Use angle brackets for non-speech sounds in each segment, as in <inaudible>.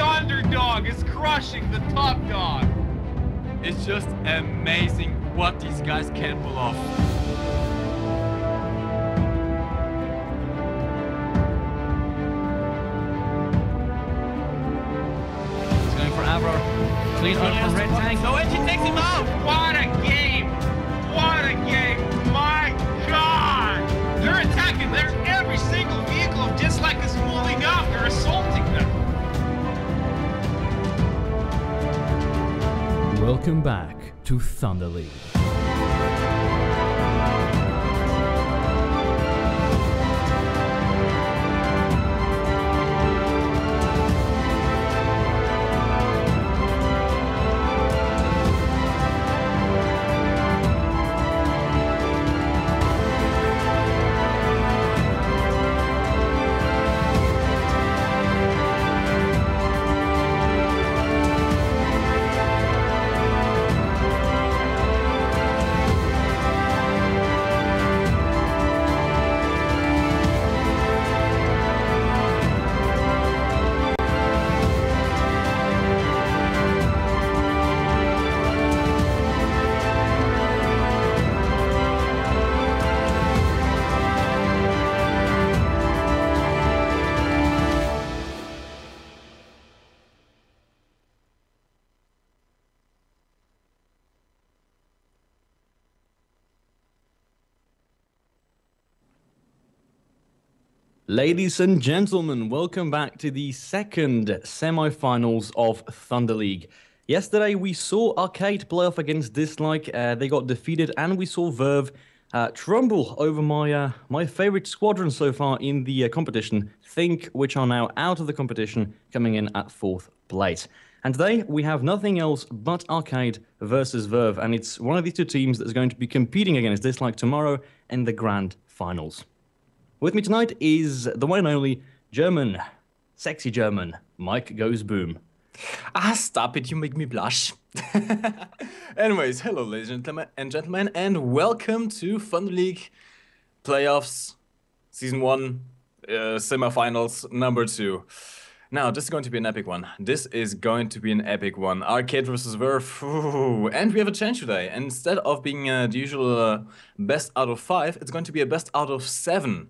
The underdog is crushing the top dog. It's just amazing what these guys can pull off. He's going for Avro. Clean out from Red Tank. No, and he takes him out. What a game! Welcome back to Thunder Ladies and gentlemen, welcome back to the second semi-finals of Thunder League. Yesterday we saw Arcade play off against Dislike. Uh, they got defeated, and we saw Verve uh, trumble over my uh, my favorite squadron so far in the uh, competition, Fink, which are now out of the competition, coming in at fourth place. And today we have nothing else but Arcade versus Verve, and it's one of these two teams that's going to be competing against Dislike tomorrow in the grand finals. With me tonight is the one and only German, sexy German, Mike Goes Boom. Ah, stop it, you make me blush. <laughs> Anyways, hello, ladies and gentlemen, and welcome to Fun League Playoffs Season 1, uh, Semifinals Number 2. Now, this is going to be an epic one. This is going to be an epic one. Arcade versus Verve. And we have a change today. Instead of being uh, the usual uh, best out of 5, it's going to be a best out of 7.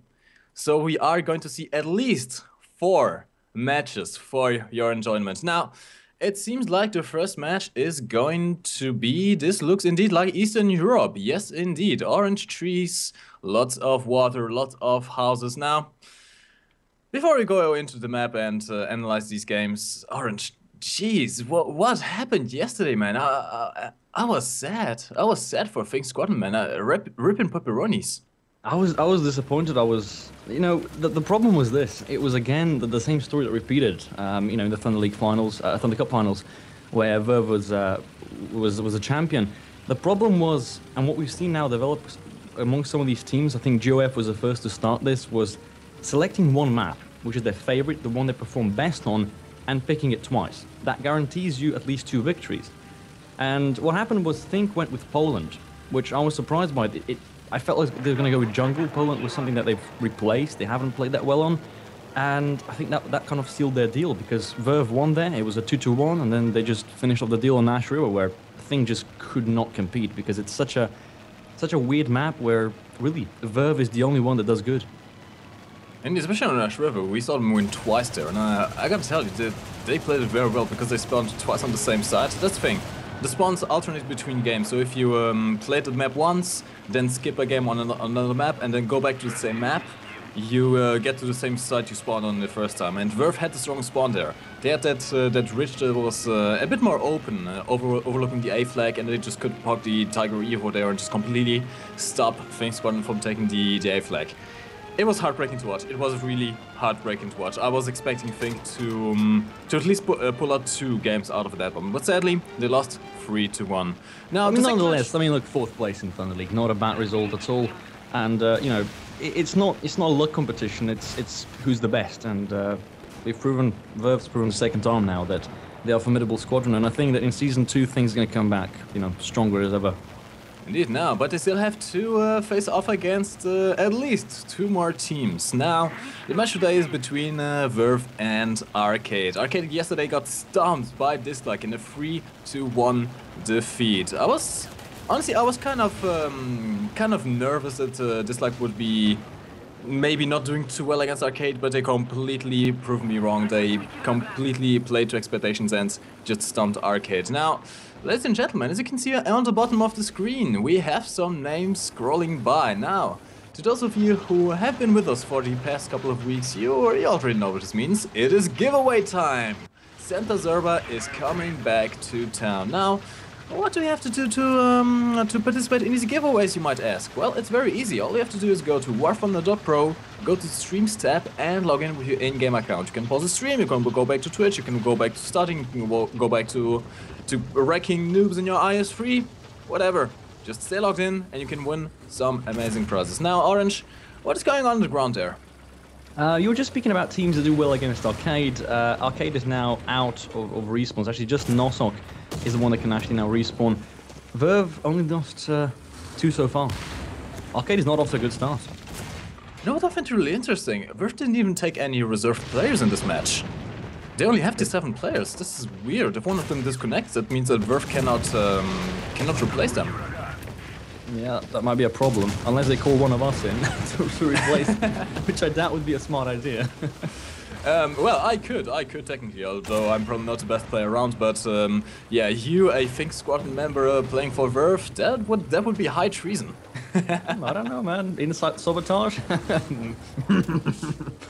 So we are going to see at least four matches for your enjoyment. Now, it seems like the first match is going to be. This looks indeed like Eastern Europe. Yes, indeed. Orange trees, lots of water, lots of houses. Now, before we go into the map and uh, analyze these games, Orange, jeez, what what happened yesterday, man? I, I, I was sad. I was sad for Fink Squadron, man. Uh, rip, ripping pepperonis. I was I was disappointed. I was, you know, the, the problem was this. It was again the, the same story that repeated. Um, you know, in the Thunder League finals, uh, Thunder Cup finals, where Verve was uh, was was a champion. The problem was, and what we've seen now develop among some of these teams. I think GOF was the first to start this. Was selecting one map, which is their favorite, the one they perform best on, and picking it twice. That guarantees you at least two victories. And what happened was Fink went with Poland, which I was surprised by. It, it I felt like they were going to go with jungle. Poland was something that they've replaced. They haven't played that well on. And I think that, that kind of sealed their deal because Verve won there. It was a 2 2 1, and then they just finished off the deal on Ash River where the Fink just could not compete because it's such a such a weird map where really Verve is the only one that does good. And especially on Ash River, we saw them win twice there, and I gotta tell you, they, they played it very well because they spawned twice on the same side. That's the thing. The spawns alternate between games, so if you um, the map once, then skip a game on another, map, and then go back to the same map, you uh, get to the same site you spawned on the first time. And Verve had the strong spawn there. They had that uh, that ridge that was uh, a bit more open, uh, over, overlooking the A flag, and they just could park the Tiger Evo there and just completely stop Fang Squadron from taking the, the A flag. It was heartbreaking to watch. It was really heartbreaking to watch. I was expecting Fink to um, to at least pu uh, pull out two games out of that one, but sadly they lost three to one. Now, I mean, nonetheless, I mean, look, fourth place in Thunder League, not a bad result at all. And uh, you know, it, it's not it's not a luck competition. It's it's who's the best, and uh, they've proven Verve's proven the second time now that they are a formidable squadron. And I think that in season two, things are going to come back, you know, stronger as ever. Indeed, now, but they still have to uh, face off against uh, at least two more teams. Now, the match today is between uh, Verve and Arcade. Arcade yesterday got stomped by Dislike in a 3-1 defeat. I was, honestly, I was kind of, um, kind of nervous that uh, Dislike would be maybe not doing too well against Arcade, but they completely proved me wrong. They completely played to expectations and just stomped Arcade. Now, ladies and gentlemen, as you can see on the bottom of the screen, we have some names scrolling by. Now, to those of you who have been with us for the past couple of weeks, you, already know what this means. It is giveaway time! Santa Zerba is coming back to town. Now, what do we have to do to um, to participate in these giveaways, you might ask? Well, it's very easy. All you have to do is go to warthunder.pro, go to the Streams tab, and log in with your in-game account. You can pause the stream, you can go back to Twitch, you can go back to starting, you can go back to, to wrecking noobs in your IS3, whatever. Just stay logged in, and you can win some amazing prizes. Now, Orange, what is going on on the ground there? Uh, you were just speaking about teams that do well against Arcade. Uh, Arcade is now out of, of respawns. Actually, just Nosok is the one that can actually now respawn. Verve only lost uh, two so far. Arcade is not off to a good start. You know what I find really interesting? Verve didn't even take any reserved players in this match. They only have the seven players. This is weird. If one of them disconnects, that means that Verve cannot um, cannot replace them. Yeah, that might be a problem. Unless they call one of us in <laughs> to, to replace, <laughs> which I doubt would be a smart idea. <laughs> Um, well, I could, I could technically, although I'm probably not the best player around. But um, yeah, you, a Fink squad member uh, playing for Verve, that would that would be high treason. I don't know, man. Inside sabotage. <laughs>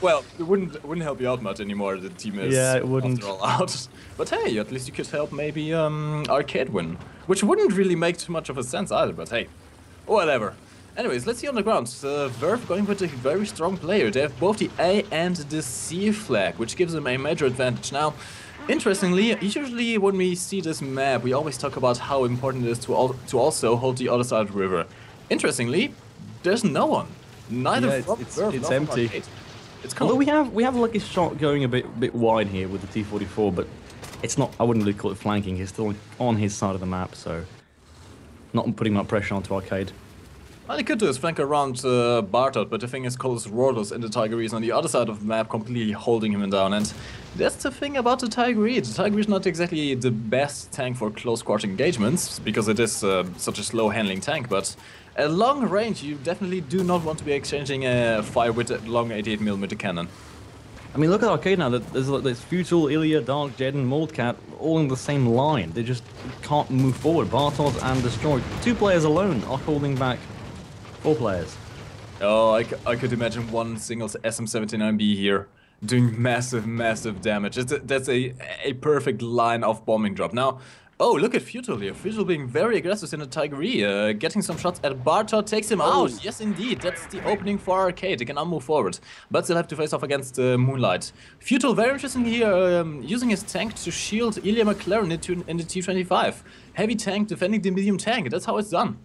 well, it wouldn't it wouldn't help you out much anymore. The team is yeah, it wouldn't. after all out. But hey, at least you could help maybe um, Arcade win, which wouldn't really make too much of a sense either. But hey, whatever. Anyways, let's see on the ground. Uh, Verve going with a very strong player. They have both the A and the C flag, which gives them a major advantage. Now, interestingly, usually when we see this map, we always talk about how important it is to, al to also hold the other side of the river. Interestingly, there's no one. Neither yeah, from it's, Verve it's empty. It's kind Although we have we have like a shot going a bit bit wide here with the T44, but it's not. I wouldn't really call it flanking. He's still on his side of the map, so not putting that pressure onto Arcade. All he could do is flank around uh, Bartot, but the thing is, Colossus Rhodos and the Tiger is on the other side of the map, completely holding him down. And that's the thing about the Tiger The Tiger is not exactly the best tank for close quarter engagements, because it is uh, such a slow handling tank, but at long range, you definitely do not want to be exchanging a fire with a long 88mm cannon. I mean, look at Arcade now. There's, there's Futul, Ilya, Dark, Jed, and Moldcat all in the same line. They just can't move forward. Bartos and Destroy. Two players alone are holding back four players. Oh, I, I could imagine one single SM-79B here doing <laughs> massive, massive damage. It's a, that's a, a perfect line of bombing drop. Now, oh, look at Futul here. Futul being very aggressive in the Tigerie, uh, getting some shots at Bartot, takes him Oh. out. Yes, indeed, that's the opening for Arcade. They can now move forward, but they'll have to face off against uh, Moonlight. Futul, very interesting here, um, using his tank to shield Ilya McLaren in the T-25. Heavy tank defending the medium tank, that's how it's done.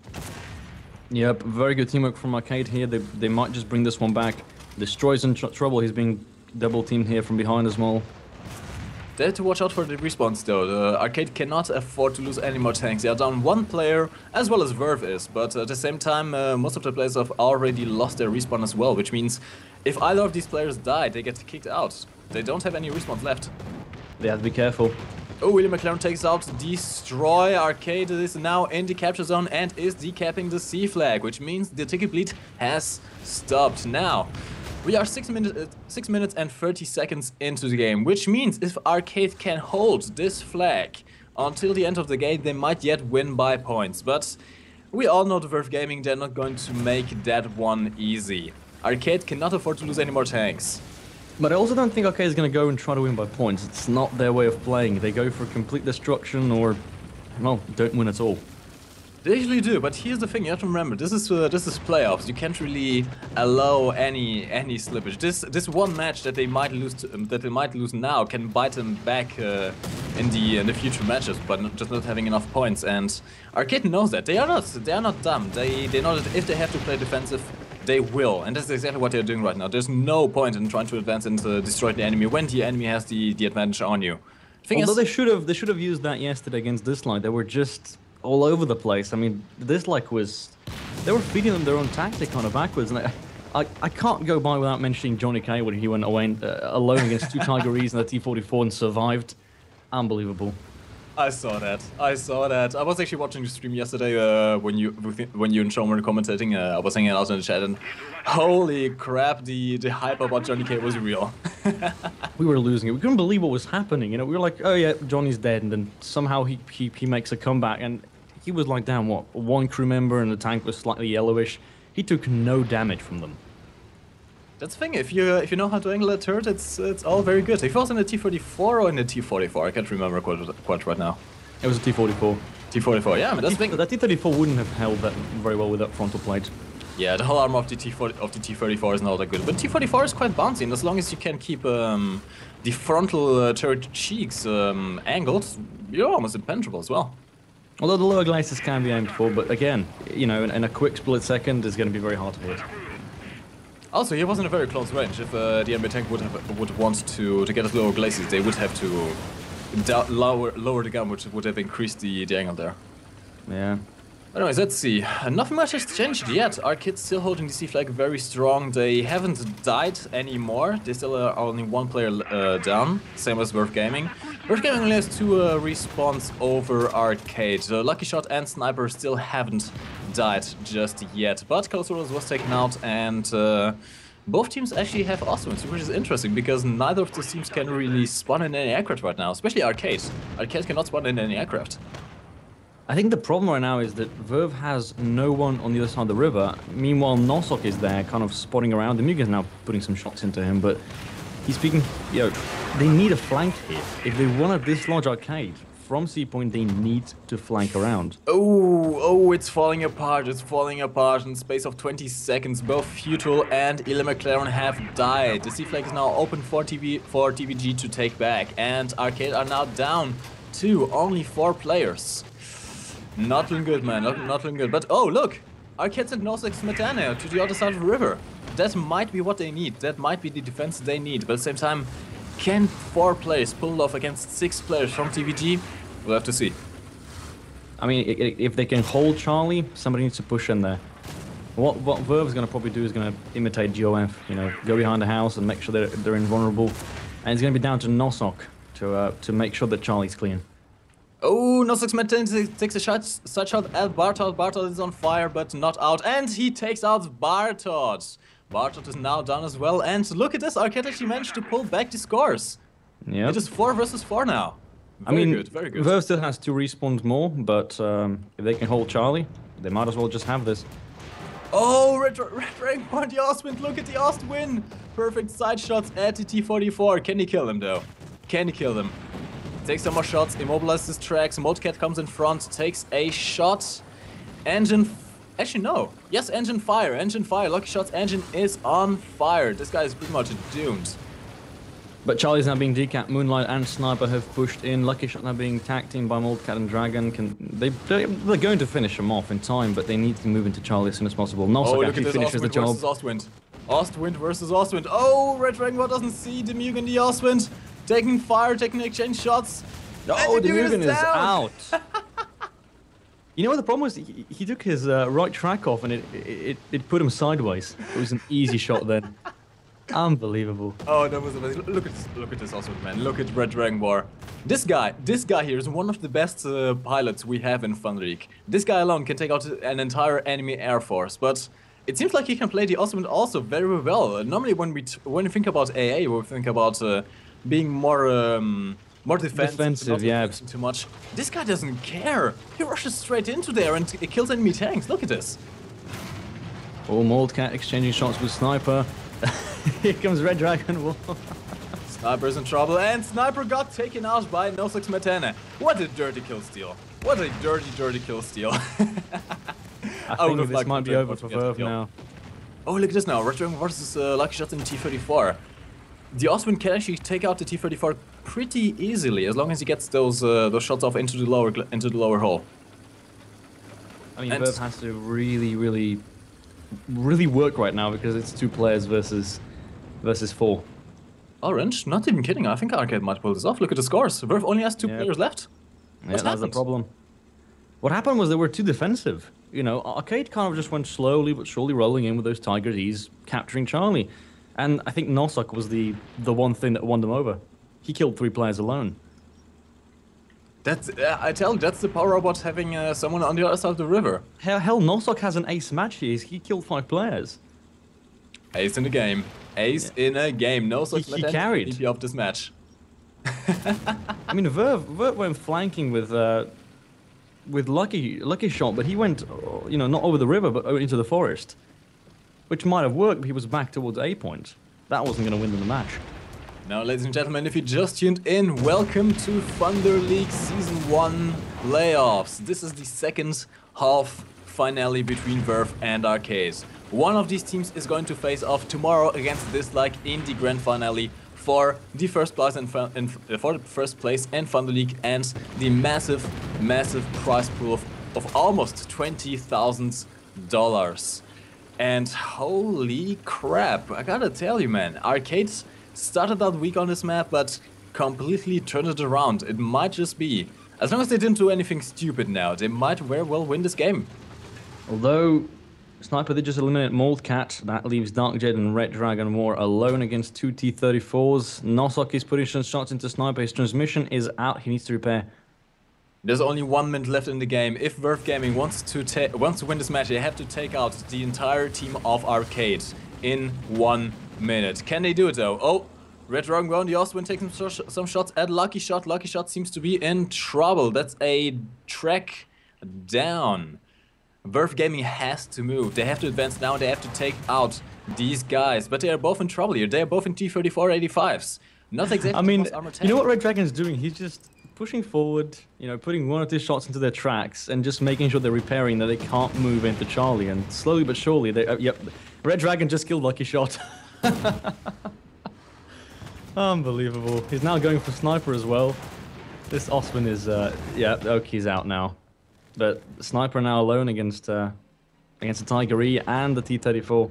Yep, very good teamwork from Arcade here. They, they might just bring this one back. Destroys in tr trouble. He's being double teamed here from behind as well. They have to watch out for the respawns though. The Arcade cannot afford to lose any more tanks. They are down one player, as well as Verve is. But at the same time, uh, most of the players have already lost their respawn as well, which means if either of these players die, they get kicked out. They don't have any respawns left. They have to be careful. Oh, William McLaren takes out Destroy. Arcade is now in the capture zone and is decapping the C flag, which means the ticket bleed has stopped. Now, we are 6 minutes, uh, 6 minutes and 30 seconds into the game, which means if Arcade can hold this flag until the end of the game, they might yet win by points. But we all know the Verve Gaming, they're not going to make that one easy. Arcade cannot afford to lose any more tanks. But I also don't think Arcade is going to go and try to win by points. It's not their way of playing. They go for complete destruction or, well, don't win at all. They usually do, but here's the thing: you have to remember this is uh, this is playoffs. You can't really allow any any slippage. This this one match that they might lose to, um, that they might lose now can bite them back uh, in the in the future matches, but not, just not having enough points. And Arcade knows that they are not they are not dumb. They they know that if they have to play defensive, they will, and that's exactly what they're doing right now. There's no point in trying to advance and uh, destroy the enemy when the enemy has the the advantage on you. Thing Although is, they should have they should have used that yesterday against Dislike. They were just all over the place. I mean, this like was they were feeding them their own tactic kind of backwards, and I, I, I can't go by without mentioning Johnny K when he went away uh, alone against two Tigerees in the T44 and survived. Unbelievable. I saw that. I saw that. I was actually watching the stream yesterday uh, when you when you and Sean were commentating. Uh, I was hanging out in the chat, and holy crap, the the hype about Johnny K was real. <laughs> we were losing it. We couldn't believe what was happening. You know, we were like, oh yeah, Johnny's dead, and then somehow he he, he makes a comeback, and he was like down what one crew member, and the tank was slightly yellowish. He took no damage from them. That's the thing. If you if you know how to angle a turret, it's it's all very good. If it was in the T34 or in the T44, I can't remember quite, quite right now. It was a T44. T44, yeah, but that's the thing. That T34 wouldn't have held that very well with that frontal plate. Yeah, the whole armor of the T40 of the T34 is not that good, but T44 is quite bouncy, and as long as you can keep um, the frontal uh, turret cheeks um, angled, you're almost impenetrable as well. Although the lower glacis can be aimed for, but again, you know, in, in a quick split second is going to be very hard to hit. Also, he was in a very close range. If uh, the enemy tank would have would want to to get his lower glacis, they would have to lower lower the gun, which would have increased the, the angle there. Yeah. Anyways, let's see. Nothing much has changed yet. Arcade's still holding the C flag very strong. They haven't died anymore. They still are only one player uh, down, same as Verve Gaming. Verve Gaming only has two uh, respawns over Arcade. Uh, Lucky Shot and Sniper still haven't died just yet. But Close was taken out and uh, both teams actually have Ostwinds, which is interesting because neither of the teams can really spawn in any aircraft right now, especially Arcade. Arcade cannot spawn in any aircraft. I think the problem right now is that Verve has no one on the other side of the river. Meanwhile, Nosok is there, kind of spotting around. The Muga is now putting some shots into him, but he's speaking, you know, they need a flank here. If they want a dislodge arcade from C point, they need to flank around. Oh, oh, it's falling apart. It's falling apart in space of 20 seconds. Both Futile and Ilya McLaren have died. The C flag is now open for TV for TVG to take back, and Arcade are now down to only four players. Not looking good, man. Not, not looking good. But oh, look! Arcades and Nosok Smetana to the other side of the river. That might be what they need. That might be the defense they need. But at the same time, can four players pull off against six players from TVG? We'll have to see. I mean, if they can hold Charlie, somebody needs to push in there. What what Verve's going to probably do is going to imitate GOF, you know, go behind the house and make sure they're, they're invulnerable. And it's going to be down to Nosok to uh, to make sure that Charlie's clean. Oh, Nosok Smetana takes a shot, such shot at Bartot. Bartot is on fire, but not out. And he takes out Bartot. Bartot is now down as well. And look at this, Arcade actually managed to pull back the scores. Yeah. It is 4 versus 4 now. Very I mean, good, very good. Verve still has two respawns more, but um, if they can hold Charlie, they might as well just have this. Oh, Red, red Rank won the Ostwind. Look at the Ostwind. Perfect side shots at the T-44. Can he kill him, though? Can he kill them? Takes some more shots, immobilizes tracks. Moldcat comes in front, takes a shot. Engine. Actually, no. Yes, engine fire. Engine fire. Lucky shots. Engine is on fire. This guy is pretty much doomed. But Charlie's now being decapped. Moonlight and Sniper have pushed in. Lucky Shot now being tag team by Moldcat and Dragon. Can they? They're going to finish him off in time, but they need to move into Charlie as soon as possible. Nosok oh, actually finishes the job. Ostwind. Ostwind versus Ostwind. Oh, Red Dragon doesn't see the Mugen the Ostwind. Taking fire, taking exchange shots. Oh, the Mugen is, is out. you know what the problem was? He, he took his uh, right track off and it, it, it put him sideways. It was an easy shot then. <laughs> Unbelievable. Oh, that was amazing. Look at this, look at this also, man. Look at Red Dragon War. This guy, this guy here is one of the best uh, pilots we have in Fun League. This guy alone can take out an entire enemy air force, but it seems like he can play the Ostwind also very well. Normally, when we when we think about AA, we think about uh, being more um, more defensive, defensive yeah. Too much. This guy doesn't care. He rushes straight into there and kills enemy tanks. Look at this. Oh, Moldcat exchanging shots with Sniper. <laughs> Here comes Red Dragon Wolf. <laughs> Sniper's in trouble, and Sniper got taken out by Nosok Smetana. What a dirty kill steal. What a dirty, dirty kill steal. <laughs> I, think this might be over for Verve now. Oh, look at this now. Red Dragon versus uh, Lucky Shots in T-34 the Ostwind can actually take out the T-34 pretty easily as long as he gets those uh, those shots off into the lower into the lower hull. I mean, Verve has to really, really, really work right now because it's two players versus versus four. Orange, not even kidding. I think Arcade might pull this off. Look at the scores. Verve only has two yep. players left. Yeah, that's the problem. what happened was they were too defensive. You know, Arcade kind of just went slowly but surely rolling in with those Tigers. He's capturing Charlie. And I think Nosok was the, the one thing that won them over. He killed three players alone. That's uh, I tell you, that's the power about having uh, someone on the other side of the river. Hell, hell Nosok has an ace match here. He killed five players. Ace in the game. Ace in a game. No such He- he carried. DP of this match. <laughs> I mean, Verve, Verve went flanking with uh, with Lucky Lucky Shot, but he went, you know, not over the river, but into the forest, which might have worked. But he was back towards A point. That wasn't going to win them the match. Now, ladies and gentlemen, if you just tuned in, welcome to Thunder League Season 1 playoffs. This is the second half finale between Verve and Arcade. One of these teams is going to face off tomorrow against this Dislike in the grand finale for the first place and for the first place and Thunder League and the massive, massive prize pool of, of almost twenty thousand dollars. And holy crap, I gotta tell you, man, Arcades started out weak on this map, but completely turned it around. It might just be. As long as they didn't do anything stupid now, they might very well win this game. Although Sniper did just eliminate Mold Cat, that leaves Dark Jade and Red Dragon War alone against two T34s. Nosok is putting shots into Sniper. His transmission is out. He needs to repair. There's only one minute left in the game. If Verve Gaming wants to wants to win this match, they have to take out the entire team of Arcade in one minute. Can they do it though? Oh, Red Dragon Ground, the Ostwind taking some, sh- some shots at Lucky Shot. Lucky Shot seems to be in trouble. That's a track down. Verve Gaming has to move. They have to advance now. They have to take out these guys. But they are both in trouble here. They are both in T34 85s. Not exactly. I mean, the most armored you know what Red Dragon is doing? He's just pushing forward, you know, putting one or two shots into their tracks and just making sure they're repairing that they can't move into Charlie. And slowly but surely, they, uh, yep, Red Dragon just killed Lucky Shot. <laughs> Unbelievable. He's now going for Sniper as well. This Ostwind is, uh, yeah, Oki's out now. But Sniper now alone against uh, against the Tiger E and the T-34.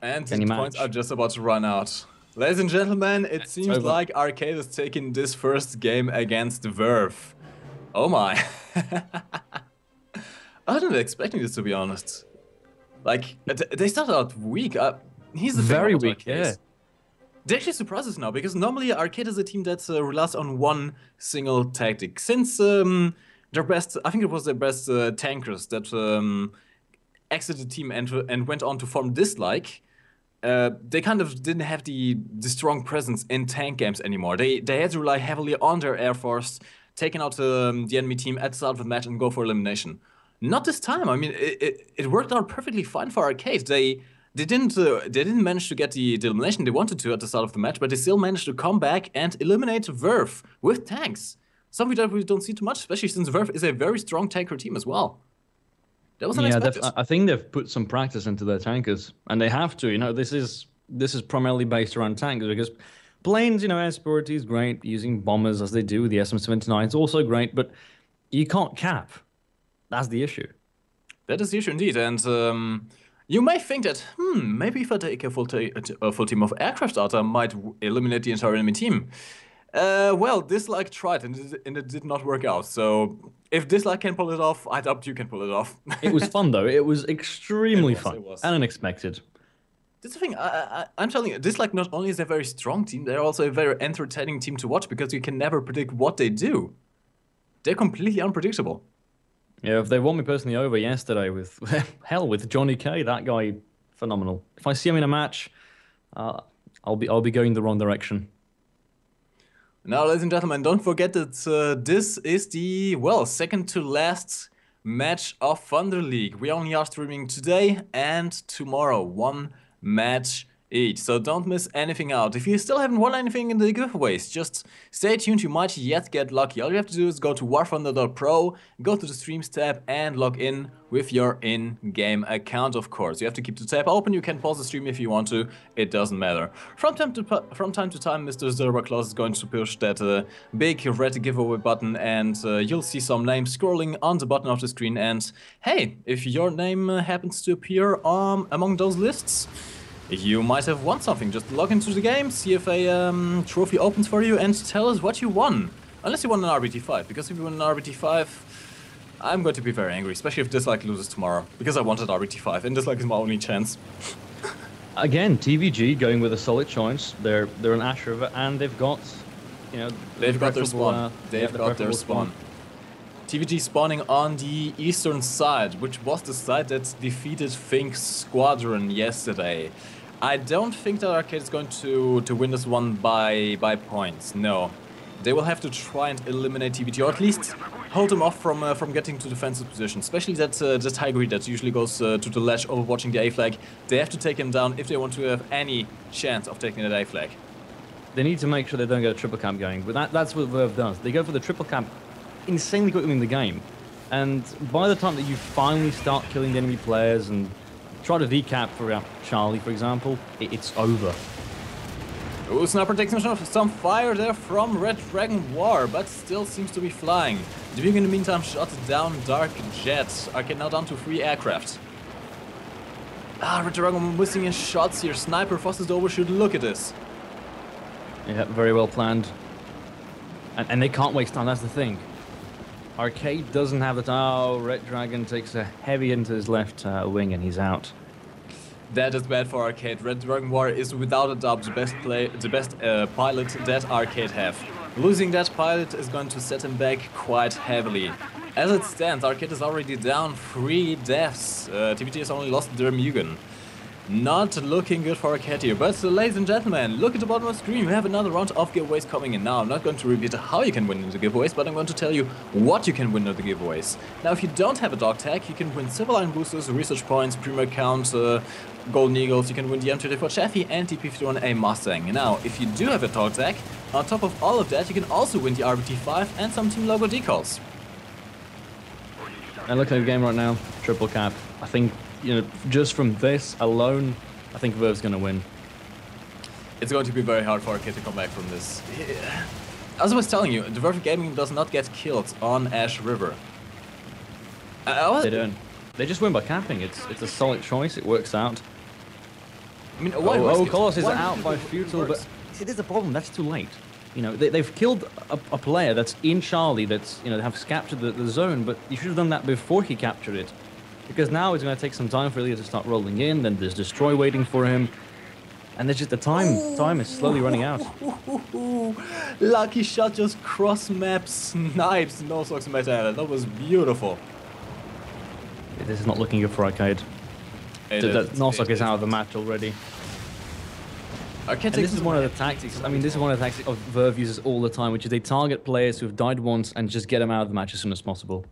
And the points are just about to run out. Ladies and gentlemen, it seems over. like Arcade is taking this first game against Verve. Oh my. <laughs> I wasn't expecting this to be honest. Like, they started out weak. Uh, he's Very weak, yeah. They actually surprise us now because normally Arcade is a team that uh, relies on one single tactic. Since um, their best, I think it was their best uh, tankers that um, exited the team and and went on to form Dislike. Uh, they kind of didn't have the the strong presence in tank games anymore. They they had to rely heavily on their air force, taking out um, the enemy team at the start of the match and go for elimination. Not this time. I mean, it, it, it worked out perfectly fine for Arcade. They they didn't uh, they didn't manage to get the, the elimination they wanted to at the start of the match, but they still managed to come back and eliminate Verve with tanks. Something that we don't see too much, especially since Verve is a very strong tanker team as well. That was Yeah, I I think they've put some practice into their tankers, and they have to. You know, this is this is primarily based around tankers because planes, you know, air superiority is great using bombers as they do. The SM-79 is also great, but you can't cap. That's the issue. That is the issue indeed, and um, you may think that, hmm, maybe if I take a full, a full team of aircraft out, I might w- eliminate the entire enemy team. Uh, well, like tried, and it, and it did not work out. So if Dislike can pull it off, I doubt you can pull it off. It was fun though. It was <laughs> extremely It was, fun was. and unexpected. That's the thing. I, I, I'm telling you, Dislike not only is a very strong team, they're also a very entertaining team to watch because you can never predict what they do. They're completely unpredictable. Yeah, if they won me personally over yesterday with <laughs> hell with Johnny K, that guy phenomenal. If I see him in a match, uh, I'll be I'll be going the wrong direction. Now, ladies and gentlemen, don't forget that uh, this is the, well, second to last match of Thunder League. We only are streaming today and tomorrow, one match each. So don't miss anything out. If you still haven't won anything in the giveaways, just stay tuned. You might yet get lucky. All you have to do is go to warthunder.pro, go to the streams tab, and log in with your in-game account, of course. You have to keep the tab open. You can pause the stream if you want to. It doesn't matter. From time to from time to time, Mr. Zerberclaus is going to push that uh, big red giveaway button, and uh, you'll see some names scrolling on the bottom of the screen. And hey, if your name uh, happens to appear um, among those lists, you might have won something. Just log into the game, see if a um, trophy opens for you, and tell us what you won. Unless you won an RBT5, because if you won an RBT5, I'm going to be very angry, especially if Dislike loses tomorrow, because I wanted RBT5, and Dislike is my only chance. <laughs> Again, TVG going with a solid choice. They're they're an Ash River, and they've got, you know, They've got their spawn. uh, They've yeah, got their spawn. TVG spawning on the eastern side, which was the side that defeated Fink's squadron yesterday. I don't think that Arcade is going to, to win this one by by points. No, they will have to try and eliminate TVG, or at least hold them off from uh, from getting to defensive position. Especially that uh, that greed that usually goes uh, to the ledge overwatching the A flag. They have to take him down if they want to have any chance of taking that A flag. They need to make sure they don't get a triple cap going, but that, that's what Verve does. They go for the triple cap insanely quickly in the game, and by the time that you finally start killing the enemy players and try to decap for uh, Charlie, for example, it, it's over. Ooh, Sniper takes some, some fire there from Red Dragon War, but still seems to be flying. Duke in the meantime shot down Dark Jet. Arcade now down to three aircraft. Ah, Red Dragon missing his shots here. Sniper forces the overshoot. Look at this. Yeah, very well planned. And, and they can't waste time, that's the thing. Arcade doesn't have time. Oh, Red Dragon takes a heavy into his left uh, wing and he's out. That is bad for Arcade. Red Dragon War is without a doubt the best play, the best uh, pilot that Arcade have. Losing that pilot is going to set him back quite heavily. As it stands, Arcade is already down three deaths. Uh, TVG has only lost their Mugen. Not looking good for Arcade here, but uh, ladies and gentlemen, look at the bottom of the screen. We have another round of giveaways coming in now. I'm not going to repeat how you can win in the giveaways, but I'm going to tell you what you can win in the giveaways. Now, if you don't have a dog tag, you can win Silver Lion boosters, research points, premier account, uh, golden eagles. You can win the M24 Chaffee and the P51A Mustang. Now, if you do have a dog tag, on top of all of that, you can also win the RBT5 and some team logo decals. And looking at the game right now, triple cap. I think, you know, just from this alone, I think Verve's going to win. It's going to be very hard for Arcade to come back from this. As I was telling you, the Verve Gaming does not get killed on Ash River. Uh, They don't. They just win by capping. It's it's a solid choice. It works out. I mean, why oh, risk oh it? Colossus is out by it? It Futile, but see, there's a problem. That's too late. You know, they, they've killed a, a player that's in Charlie. That's you know they have captured the, the zone, but you should have done that before he captured it, because now it's going to take some time for Ilya to start rolling in. Then there's destroy waiting for him, and there's just the time. Time is slowly running out. <laughs> Lucky shot just cross map snipes Nosok Smetana. That was beautiful. This is not looking good for Arcade. It That- is- that Nosok it is out of the match already. Arcade this is one of the tactics. I mean, this is one of the tactics of Verve uses all the time, which is they target players who have died once and just get them out of the match as soon as possible.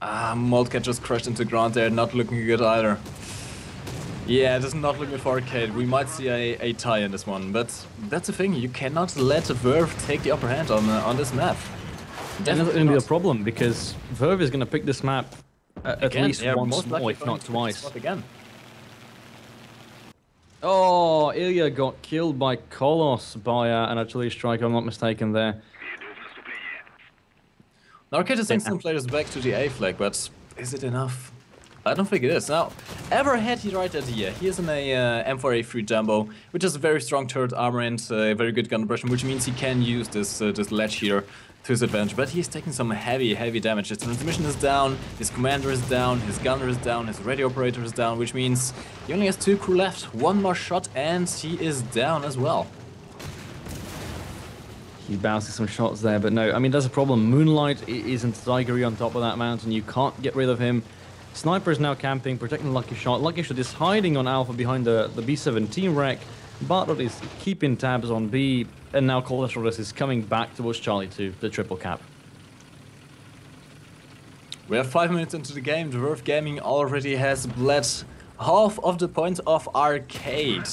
Ah, Moldcat just crashed into ground there, not looking good either. Yeah, it is not looking good for Arcade. We might see a, a tie in this one, but that's the thing, you cannot let Verve take the upper hand on uh, on this map. And that's going to be a problem because Verve is going to pick this map uh, at Again, least are once more, if not to pick this twice. Again. Oh, Ilya got killed by Kolos by uh, an artillery strike, I'm not mistaken there. Is sending Yeah. some players back to the A flag, but is it enough? I don't think it is. Now, ever had he right idea. He is in a uh, M4A3 Jumbo, which is a very strong turret armor and uh, very good gun depression, which means he can use this uh, this ledge here to his advantage. But he's taking some heavy, heavy damage. His transmission is down, his commander is down, his gunner is down, his radio operator is down, which means he only has two crew left. One more shot and he is down as well. He bounces some shots there, but no, I mean, there's a problem. Moonlight isn't Tigeri on top of that mountain. You can't get rid of him. Sniper is now camping, protecting Lucky Shot. Lucky Shot is hiding on Alpha behind the, the B-17 wreck. Bartlett is keeping tabs on B, and now Colossus is coming back towards Charlie 2, the triple cap. We have five minutes into the game. Verve Gaming already has bled half of the points of Arcade.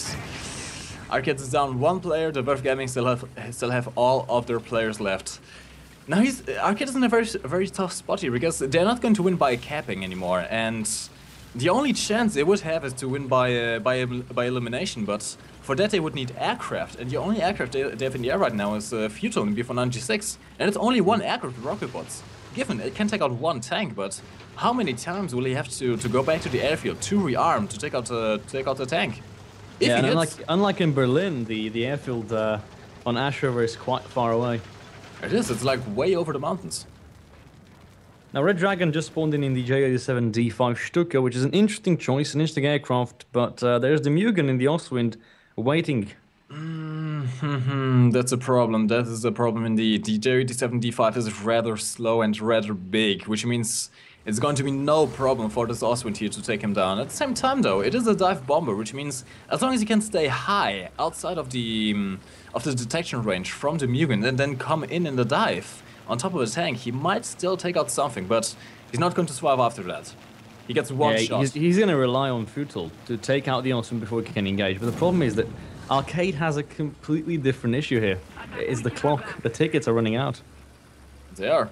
Arcade is down one player. The Verve Gaming still have still have all of their players left. Now he's Arcade is in a very very tough spot here because they're not going to win by capping anymore, and the only chance they would have is to win by uh, by by elimination. But for that they would need aircraft, and the only aircraft they, they have in the air right now is uh, Futile and B496, and it's only one aircraft with rocket bots. Given it can take out one tank, but how many times will he have to, to go back to the airfield to rearm to take out uh, to take out the tank? If yeah, and unlike, unlike in Berlin, the, the airfield uh, on Ash River is quite far away. it is. It's like way over the mountains. Now, Red Dragon just spawned in in the J87 D5 Stuka, which is an interesting choice, an interesting aircraft, but uh, there's the Mugen in the Ostwind waiting. Hmm, that's a problem. That is a problem indeed. The J87 D5 is rather slow and rather big, which means it's going to be no problem for this Ostwind here to take him down. At the same time, though, it is a dive bomber, which means as long as he can stay high outside of the um, of the detection range from the Mugen and then come in in the dive on top of the tank, he might still take out something, but he's not going to survive after that. He gets one yeah, shot. He's, he's going to rely on Futal to take out the Ostwind before he can engage. But the problem is that Arcade has a completely different issue here. It's the clock. The tickets are running out. They are.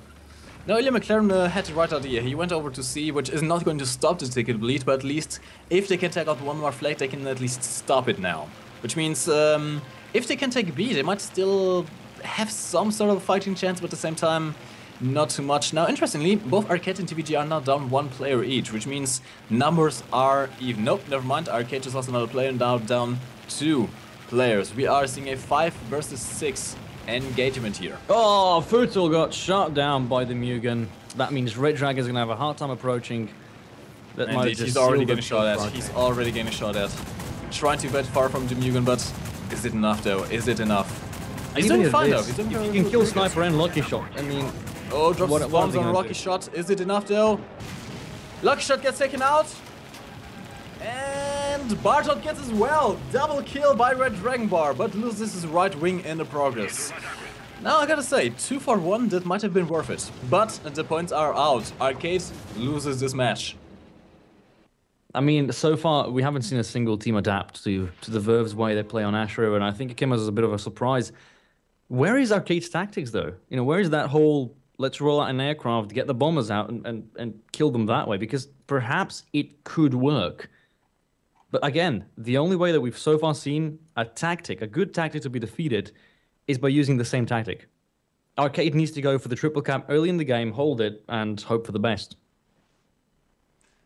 Now, Ilya McLaren uh, had the right idea. He went over to C, which is not going to stop the ticket bleed, but at least if they can take out one more flag, they can at least stop it now. Which means um, if they can take B, they might still have some sort of fighting chance, but at the same time, not too much. Now, interestingly, both Arcade and TVG are now down one player each, which means numbers are even. Nope, never mind. Arcade just lost another player, and now down two players. We are seeing a 5 versus 6 engagement here. Oh, Futal got shot down by the Mugen. That means Red Dragon's going to have a hard time approaching. That might have Indeed, just he's already getting shot at. He's already getting shot at. Trying to get far from the Mugen, but is it enough though? Is it enough? He's doing fine though. He's doing if you can kill. Sniper and Lucky Shot, I mean, Oh, drops What- bombs on do? Shot. Is it enough though? Lucky Shot gets taken out. And Bartot gets as well. Double kill by Red Dragon Bar, but loses his right wing in the progress. Now I gotta say, 2 for 1, that might have been worth it. But the points are out. Arcade loses this match. I mean, so far we haven't seen a single team adapt to to the Verve's way they play on Ashra, and I think it came as a bit of a surprise. Where is Arcade's tactics, though? You know, where is that whole let's roll out an aircraft, get the bombers out, and, and, and kill them that way? Because perhaps it could work. But again, the only way that we've so far seen a tactic, a good tactic to be defeated, is by using the same tactic. Arcade needs to go for the triple cap early in the game, hold it, and hope for the best.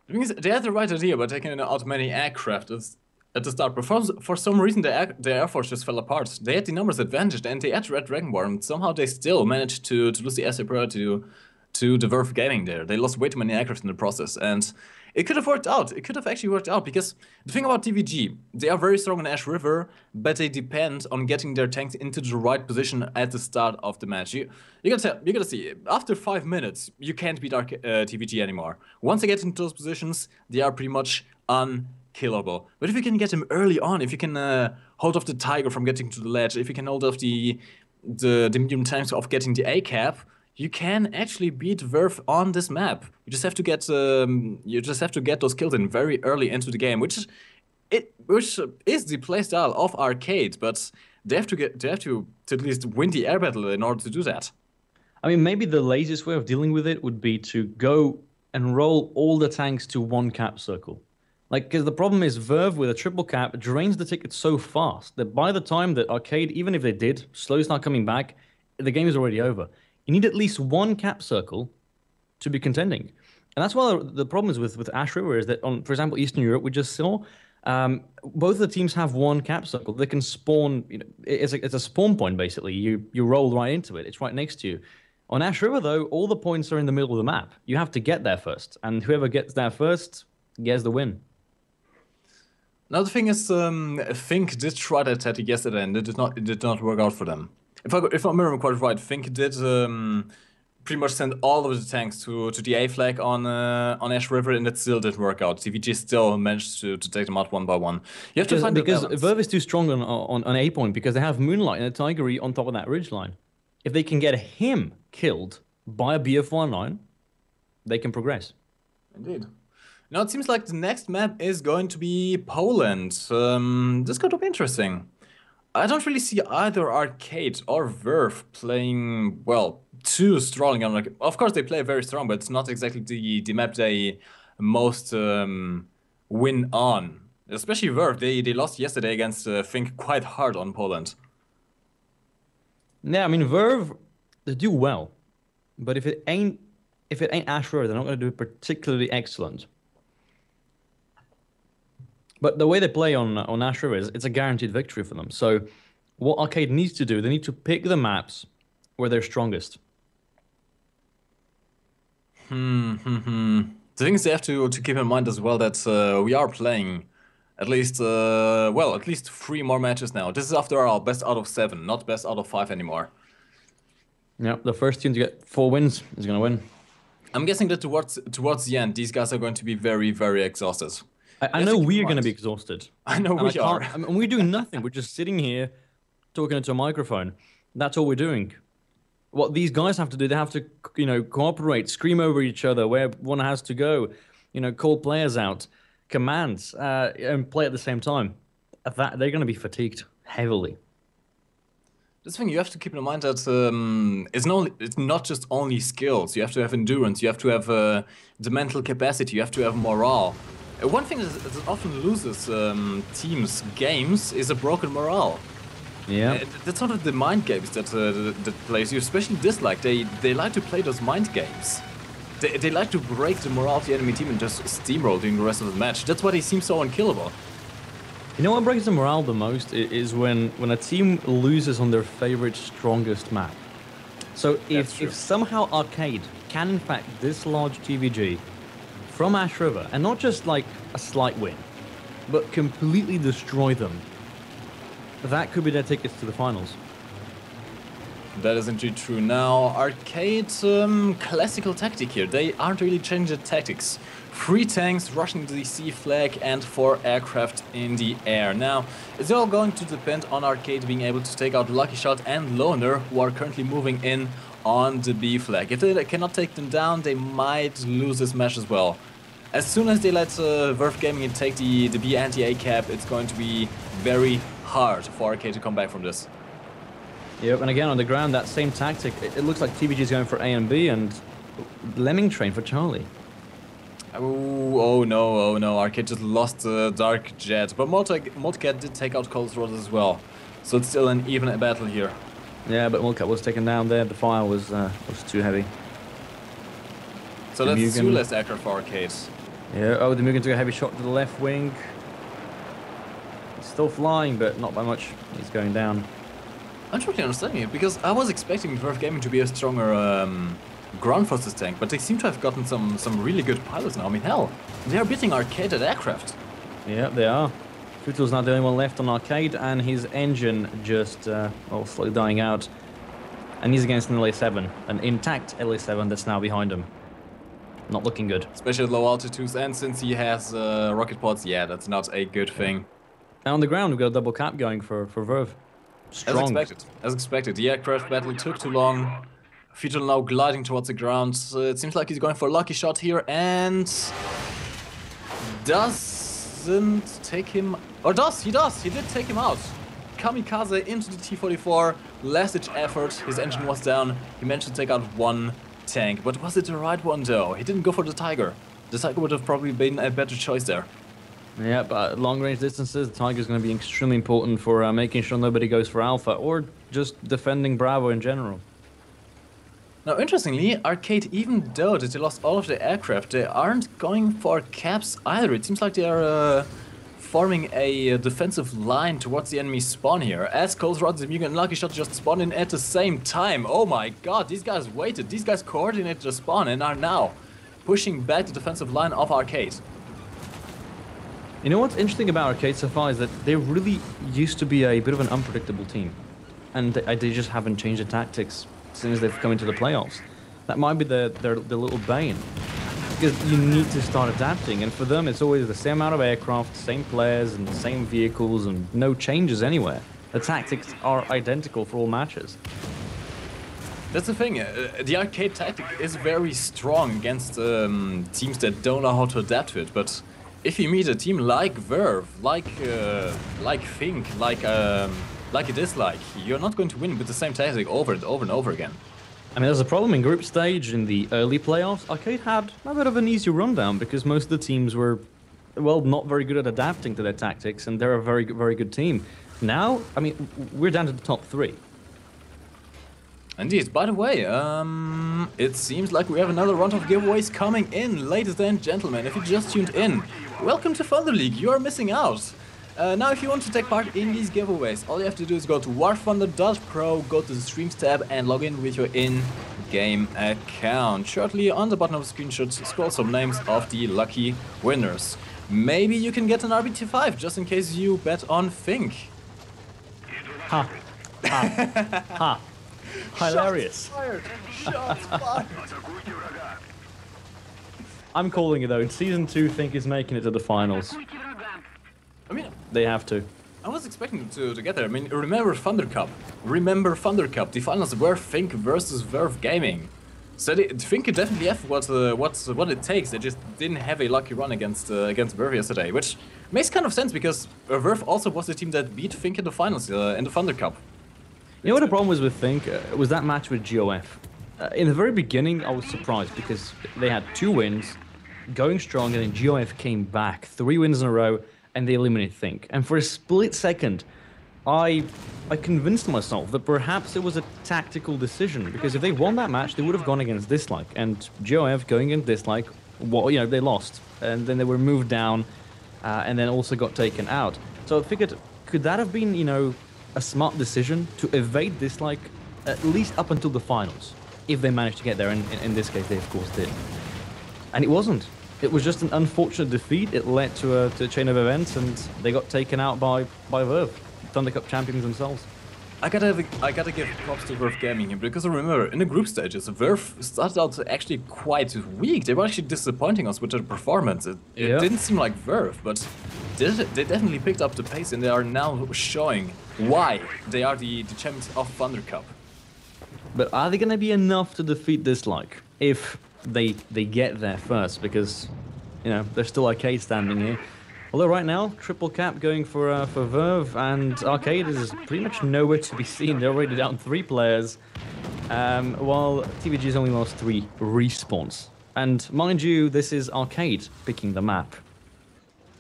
The thing is, they had the right idea by taking out many aircraft at the start, but for, some reason the air, the air force just fell apart. They had the numbers advantage, and they had Red Dragon War, and somehow they still managed to, to lose the air superiority to, to the Verve Gaming there. They lost way too many aircraft in the process, and it could have worked out. It could have actually worked out, because the thing about TVG, they are very strong in Ash River, but they depend on getting their tanks into the right position at the start of the match. You, you, gotta, you gotta see, after five minutes, you can't beat Arca- uh, TVG anymore. Once they get into those positions, they are pretty much unkillable. But if you can get them early on, if you can uh, hold off the Tiger from getting to the ledge, if you can hold off the the, the medium tanks of getting the A cap, you can actually beat Verve on this map. You just have to get um, you just have to get those kills in very early into the game, which is it which is the playstyle of arcade, but they have to get they have to, to at least win the air battle in order to do that. I mean, maybe the laziest way of dealing with it would be to go and roll all the tanks to one cap circle. Like, because the problem is Verve with a triple cap drains the ticket so fast that by the time that Arcade, even if they did, slowly start coming back, the game is already over. You need at least one cap circle to be contending. And that's why the problem is with, with Ash River is that on, for example, Eastern Europe, we just saw um, both of the teams have one cap circle. They can spawn. You know, it's a, it's a spawn point basically. You you roll right into it. It's right next to you. On Ash River though, all the points are in the middle of the map. You have to get there first, and whoever gets there first gets the win. Now the thing is, um, Fink did try that tactic yesterday, and it did not it did not work out for them. If I if I remember quite right, Fink did um, pretty much send all of the tanks to, to the A flag on uh, on Ash River, and it still didn't work out. TVG still managed to, to take them out one by one. You have to Because, find because. Verve is too strong on, on on A point because they have Moonlight and a Tigery on top of that ridge line. If they can get him killed by a BF19, they can progress. Indeed. Now it seems like the next map is going to be Poland. Um, this could be interesting. I don't really see either Arcade or Verve playing, well, too strongly on like. Of course, they play very strong, but it's not exactly the, the map they most um, win on. Especially Verve, they, they lost yesterday against uh, Fink quite hard on Poland. Yeah, I mean Verve, they do well, but if it ain't if it ain't Ash River, they're not going to do particularly excellent. But the way they play on on Ash River is it's a guaranteed victory for them. So, what Arcade needs to do, they need to pick the maps where they're strongest. Hmm, hmm, hmm. The thing is, they have to, to keep in mind as well that uh, we are playing at least, uh, well, at least three more matches now. This is after all best out of seven, not best out of five anymore. Yeah, the first team to get four wins is going to win. I'm guessing that towards towards the end, these guys are going to be very, very exhausted. I, I know we are going to be exhausted. I know And I we can't- are. I mean, we're doing nothing. We're just sitting here talking into a microphone. That's all we're doing. What these guys have to do, they have to, you know, cooperate, scream over each other where one has to go, you know, call players out, commands, uh, and play at the same time. That they're going to be fatigued heavily. This thing you have to keep in mind that um, it's not it's not just only skills. You have to have endurance. You have to have uh, the mental capacity. You have to have morale. Uh, one thing that, often loses um, teams games is a broken morale. Yeah. Uh, that's sort of the mind games that uh, that, that players you especially dislike. They they like to play those mind games. They, they like to break the morale of the enemy team and just steamroll during the rest of the match. That's why they seem so unkillable. You know what breaks the morale the most is when when a team loses on their favorite strongest map. So if if somehow Arcade can in fact dislodge TVG from Ash River and not just like a slight win, but completely destroy them, that could be their tickets to the finals. That is indeed true. Now, Arcade, um, classical tactic here. They aren't really changing tactics. Three tanks rushing the C flag and four aircraft in the air. Now, it's all going to depend on Arcade being able to take out Lucky Shot and Loner, who are currently moving in on the B flag. If they cannot take them down, they might lose this match as well. As soon as they let uh, Verve Gaming take the, the B anti-A cap, it's going to be very hard for Arcade to come back from this. Yep, and again on the ground, that same tactic. It, it looks like TVG is going for A and B and Lemming Train for Charlie. Oh, oh no, oh no, Arcade just lost the Dark Jet, but Multi- Multicat did take out Cold Rod as well. So it's still an even battle here. Yeah, but Wildcat was taken down there. The fire was uh, was too heavy. So The that's two Mugen. less aircraft for Arcade. Yeah, oh, the Mugen took a heavy shot to the left wing. He's still flying, but not by much. He's going down. I'm totally understanding it, because I was expecting Verve Gaming to be a stronger um, ground forces tank, but they seem to have gotten some, some really good pilots now. I mean, hell, they are beating Arcade at aircraft. Yeah, they are. Futil's not the only one left on arcade, and his engine just, uh, well, slowly dying out. And he's against an LA7, an intact LA7 that's now behind him. Not looking good. Especially at low altitudes, and since he has uh, rocket pods, yeah, that's not a good thing. Now on the ground, we've got a double cap going for, for Verve. Strong. As expected. As expected. The aircraft battle took too long. Future now gliding towards the ground. Uh, it seems like he's going for a lucky shot here and doesn't take him or does he does he did take him out. Kamikaze into the T44, last ditch effort, his engine was down, he managed to take out one tank, but was it the right one though? He didn't go for the Tiger. The Tiger would have probably been a better choice there. Yeah, but long range distances, the Tiger is going to be extremely important for uh, making sure nobody goes for Alpha or just defending Bravo in general. Now, interestingly, Arcade, even though that they lost all of their aircraft, they aren't going for caps either. It seems like they are uh, forming a uh, defensive line towards the enemy spawn here. As Cold Rod, Mugen, and Lucky Shot just spawned in at the same time. Oh my god, these guys waited. These guys coordinated the spawn and are now pushing back the defensive line of Arcade. You know what's interesting about Arcade so far is that they really used to be a bit of an unpredictable team. And they, they just haven't changed their tactics since they've come into the playoffs. That might be their, their, their little bane. Because you need to start adapting, and for them, it's always the same amount of aircraft, same players, and the same vehicles, and no changes anywhere. The tactics are identical for all matches. That's the thing. Uh, the arcade tactic is very strong against um, teams that don't know how to adapt to it. But if you meet a team like Verve, like uh, like Fink, like um, like a dislike, you're not going to win with the same tactic over and over and over again. I mean, there's a problem in group stage in the early playoffs. Arcade had a bit of an easy rundown because most of the teams were, well, not very good at adapting to their tactics, and they're a very, very good team. Now, I mean, we're down to the top three. Indeed. By the way, um, it seems like we have another round of giveaways coming in, ladies and gentlemen. If you just tuned in, welcome to Thunder League. You are missing out. Uh, now, if you want to take part in these giveaways, all you have to do is go to warthunder.pro, go to the streams tab, and log in with your in-game account. Shortly on the bottom of the screen should scroll some names of the lucky winners. Maybe you can get an RBT5 just in case you bet on Fink. Ha. Ha. ha. <laughs> Hilarious. Fired. Shots <laughs> fired. I'm calling it though. In season two, Fink is making it to the finals. I mean, They have to. I was expecting them to, to get there. I mean, remember Thunder Cup. Remember Thunder Cup. The finals were Fink versus Verve Gaming. So they, Fink could definitely have what uh, what what it takes. They just didn't have a lucky run against uh, against Verve yesterday, which makes kind of sense because uh, Verve also was the team that beat Fink in the finals uh, in the Thunder Cup. You know what the problem was with Fink? Uh, was that match with GOF. Uh, in the very beginning, I was surprised because they had two wins, going strong, and then GOF came back, three wins in a row, and they eliminated Fink. And for a split second, I I convinced myself that perhaps it was a tactical decision because if they won that match, they would have gone against Dislike, and GOF going against Dislike, well, you know, they lost, and then they were moved down, uh, and then also got taken out. So I figured, could that have been, you know, a smart decision to evade Dislike at least up until the finals, if they managed to get there, and in, in this case, they of course did. And it wasn't. It was just an unfortunate defeat. It led to a, to a chain of events, and they got taken out by by Verve, Thunder Cup champions themselves. I gotta I gotta give props to Verve Gaming here because remember in the group stages, Verve started out actually quite weak. They were actually disappointing us with their performance. It, it Yeah. didn't seem like Verve, but they, they definitely picked up the pace and they are now showing why they are the, the champions of Thunder Cup. But are they going to be enough to defeat Dislike? if they they get there first? Because you know there's still Arcade standing here. Although right now triple cap going for uh, for Verve and Arcade is pretty much nowhere to be seen. They're already down three players, um, while TVG's only lost three respawns. And mind you, this is Arcade picking the map.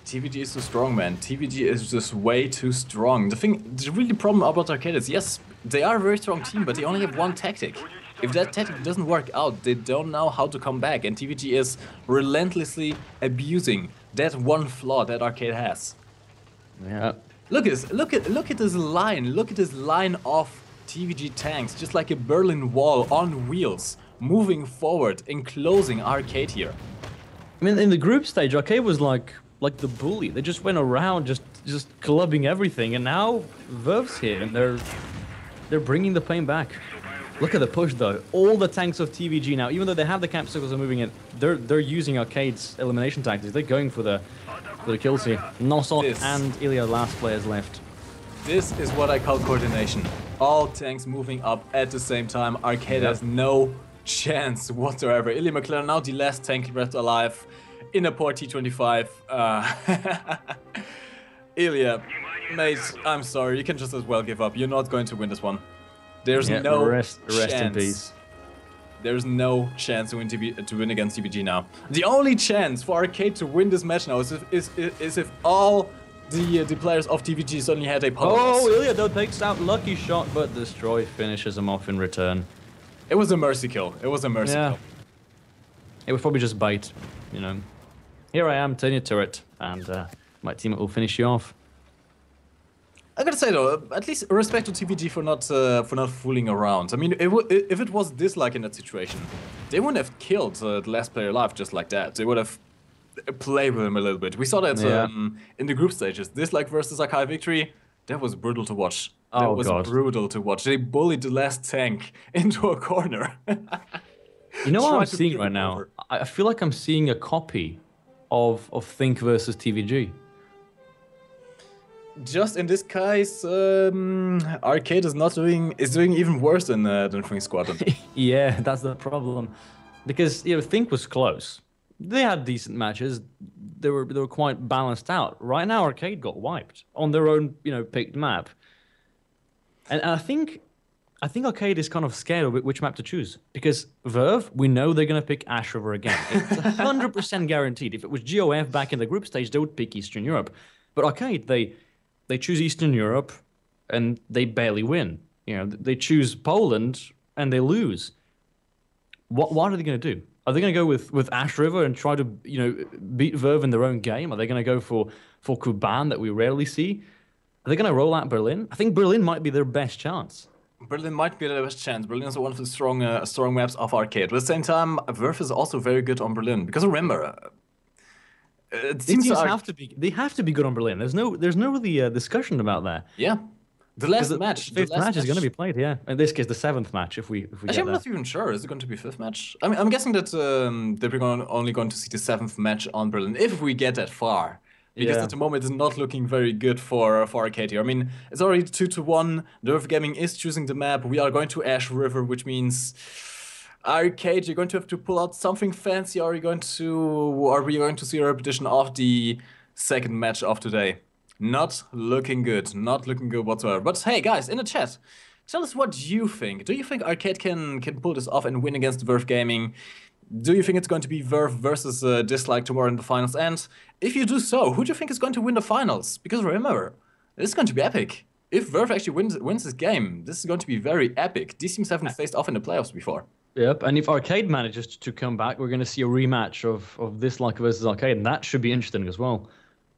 TVG is too strong, man. TVG is just way too strong. The thing, the really problem about Arcade is, yes, they are a very strong team, but they only have one tactic. If that tactic doesn't work out, they don't know how to come back, and TVG is relentlessly abusing that one flaw that Arcade has. Yeah. Look at this, look at look at this line. Look at this line of TVG tanks, just like a Berlin Wall on wheels, moving forward, enclosing Arcade here. I mean, in the group stage, Arcade was like like the bully. They just went around just just clubbing everything, and now Verve's here, and they're they're bringing the pain back. Look at the push though. All the tanks of TVG now, even though they have the camp circles are moving in, they're they're using Arcade's elimination tactics. They're going for the for the kills here. Nosok This- and Ilya last players left. This is what I call coordination. All tanks moving up at the same time. Arcade Yeah. has no chance whatsoever. Ilya McLaren now the last tank left alive in a poor T25. Uh, <laughs> Ilya, mate, I'm sorry. You can just as well give up. You're not going to win this one. There's Yeah, no rest rest in chance. peace. There's no chance to win, TVG, to win against TVG now. The only chance for Arcade to win this match now is if, is, is if all the uh, the players of TVG suddenly had a power. Oh, Ilya though takes out lucky shot, but destroy finishes him off in return. It was a mercy kill. It was a mercy Yeah. kill. It was probably just bait, you know. Here I am, turn your turret, and uh, my teammate will finish you off. I gotta say though, at least respect to TVG for not uh, for not fooling around. I mean, it w- i- if it was dislike in that situation, they wouldn't have killed uh, the last player alive just like that. They would have uh, played with him a little bit. We saw that Yeah. um, in the group stages. Dislike versus Akai victory. That was brutal to watch. That Oh, was God. brutal to watch. They bullied the last tank <laughs> into a corner. <laughs> You know what I'm seeing right now? over. I feel like I'm seeing a copy of of Fink versus TVG. Just in this case, um, Arcade is not doing is doing even worse than uh, than Fink Squadron. <laughs> yeah, that's the problem. Because you know, Fink was close. They had decent matches. They were they were quite balanced out. Right now, Arcade got wiped on their own, you know, picked map. And I think, I think Arcade is kind of scared of which map to choose because Verve, we know they're gonna pick Ash River again. It's hundred percent <laughs> guaranteed. If it was GOF back in the group stage, they would pick Eastern Europe. But Arcade, they they choose Eastern Europe, and they barely win. You know, they choose Poland and they lose. What what are they going to do? Are they going to go with with Ash River and try to you know beat Verve in their own game? Are they going to go for for Kuban that we rarely see. Are they going to roll out Berlin? I think Berlin might be their best chance. Berlin might be their best chance. Berlin is one of the strong, uh, strong maps of arcade. But at the same time, Verve is also very good on Berlin because remember, it These seems like- have to be. They have to be good on Berlin. There's no. There's no really uh, discussion about that. yeah. The last the match, the fifth last match, is going to be played. Yeah. In this case, the seventh match. If we if we Actually, I'm not even sure. Is it going to be fifth match? I mean, I'm guessing that um, they're only going to see the seventh match on Berlin if we get that far. Because Yeah. at the moment it's not looking very good for for Arcade here. I mean, it's already two to one. Verve Gaming is choosing the map. We are going to Ash River, which means Arcade. You're going to have to pull out something fancy. or Are you going to? Are we going to see a repetition of the second match of today? Not looking good. Not looking good whatsoever. But hey, guys, in the chat, tell us what you think. Do you think Arcade can can pull this off and win against Verve Gaming? Do you think it's going to be Verve versus uh, Dislike tomorrow in the finals? And if you do so, who do you think is going to win the finals? Because remember, this is going to be epic. If Verve actually wins wins this game, this is going to be very epic. These teams haven't faced off in the playoffs before. Yep. And if Arcade manages to come back, we're going to see a rematch of of Dislike versus Arcade, and that should be interesting as well.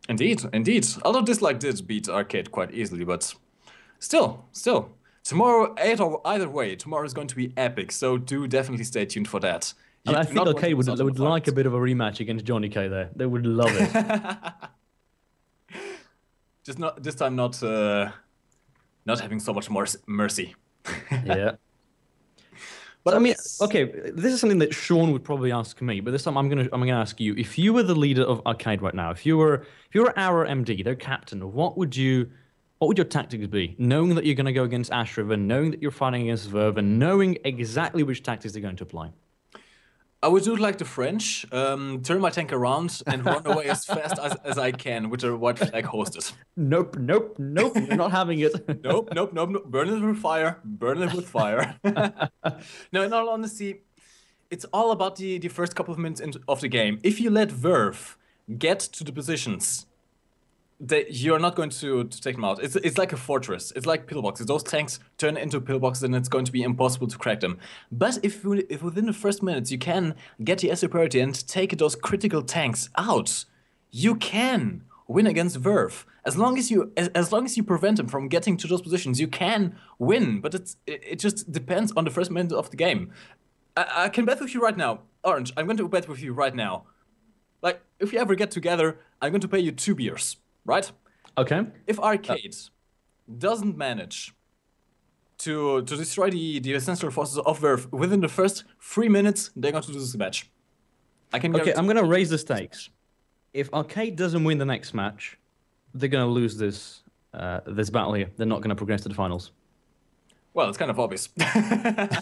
Indeed, indeed. Although Dislike did beat Arcade quite easily, but still, still. Tomorrow, either, either way, tomorrow is going to be epic, so do definitely stay tuned for that. And I think Arcade would, they would like a bit of a rematch against Johnny K there. They would love it. <laughs> Just not this time, not uh, not having so much more mercy. <laughs> yeah. But I mean, okay, this is something that Sean would probably ask me, but this time I'm gonna I'm gonna ask you. If you were the leader of Arcade right now, if you were if you were our MD, their captain, what would you what would your tactics be? Knowing that you're gonna go against Ash River, knowing that you're fighting against Verve, and knowing exactly which tactics they're going to apply. I would do it like the French, um, turn my tank around and run away as <laughs> fast as, as I can with a white flag hosted. Nope, nope, nope. You're not having it. <laughs> nope, nope, nope, nope. Burn it with fire. Burn it with fire. <laughs> no, in all honesty, it's all about the, the first couple of minutes in, of the game. If you let Verve get to the positions, that you're not going to, to take them out. It's, it's like a fortress. It's like pillboxes. Those tanks turn into pillboxes and it's going to be impossible to crack them. But if, if within the first minutes you can get the superiority and take those critical tanks out, you can win against Verve. As long as you as, as long as you prevent them from getting to those positions, you can win. But it's it, it just depends on the first minute of the game. I, I can bet with you right now, Orange. I'm going to bet with you right now. Like if we ever get together, I'm going to pay you two beers, right? okay. If Arcade doesn't manage to to destroy the, the essential forces of Verve within the first three minutes, they're going to lose this match. I can Okay, I'm going to raise the stakes. If Arcade doesn't win the next match, they're going to lose this uh, this battle here. They're not going to progress to the finals. Well, it's kind of obvious. <laughs> <laughs> not,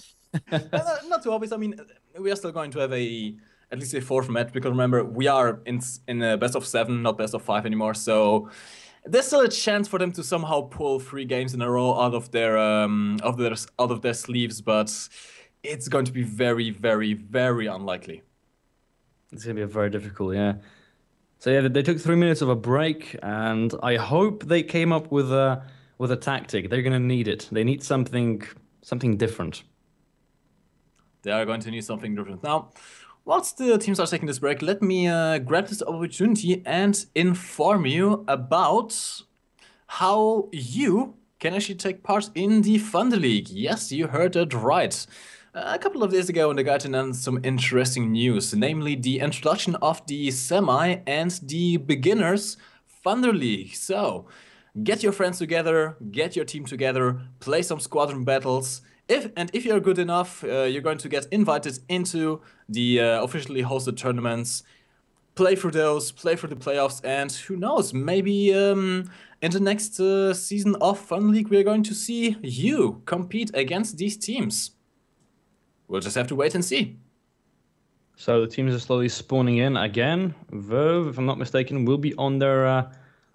not too obvious. I mean, we are still going to have a at least a fourth match because remember we are in in a best of seven, not best of five anymore. So there's still a chance for them to somehow pull three games in a row out of their um of their out of their sleeves, but it's going to be very, very, very unlikely. It's going to be very difficult, yeah. So yeah, they- they took three minutes of a break, and I hope they came up with a with a tactic. They're going to need it. They need something something different. They are going to need something different. Now, whilst the teams are taking this break, let me uh, grab this opportunity and inform you about how you can actually take part in the Thunder League. Yes, you heard it right. A couple of days ago, the guide announced some interesting news, namely the introduction of the semi and the beginners Thunder League. So, get your friends together, get your team together, play some squadron battles. If and if you're good enough, uh, you're going to get invited into the uh, officially hosted tournaments. Play through those, play through the playoffs, and who knows, maybe um, in the next uh, season of Fun League, we're going to see you compete against these teams. We'll just have to wait and see. So the teams are slowly spawning in again. Verve, if I'm not mistaken, will be on their uh,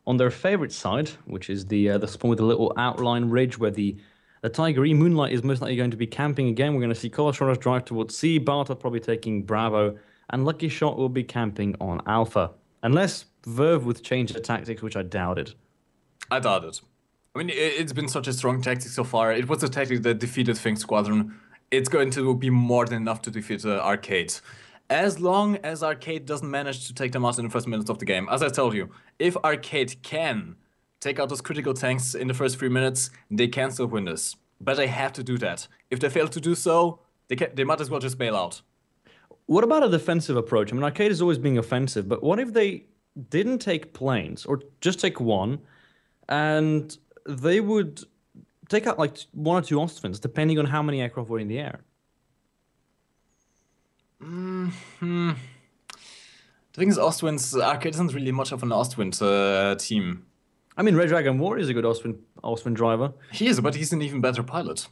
on their favorite side, which is the uh, the spawn with the little outline ridge where the the Tiger E Moonlight is most likely going to be camping again. We're going to see Colossaurus drive towards C. Barta probably taking Bravo, and Lucky Shot will be camping on Alpha, unless Verve would change the tactics, which I doubted. I doubt it. I mean, it's been such a strong tactic so far. It was a tactic that defeated Fink Squadron. It's going to be more than enough to defeat uh, Arcade. as long as Arcade doesn't manage to take them out in the first minutes of the game. As I told you, if Arcade can take out those critical tanks in the first three minutes, they can still win this. But they have to do that. If they fail to do so, they, can, they might as well just bail out. What about a defensive approach? I mean, Arcade is always being offensive, but what if they didn't take planes or just take one and they would take out like one or two Ostwinds, depending on how many aircraft were in the air? hmm The thing is, Ostwind's Arcade isn't really much of an Ostwind uh, team. I mean, Red Dragon War is a good Ostwind, Ostwind driver. He is, but he's an even better pilot.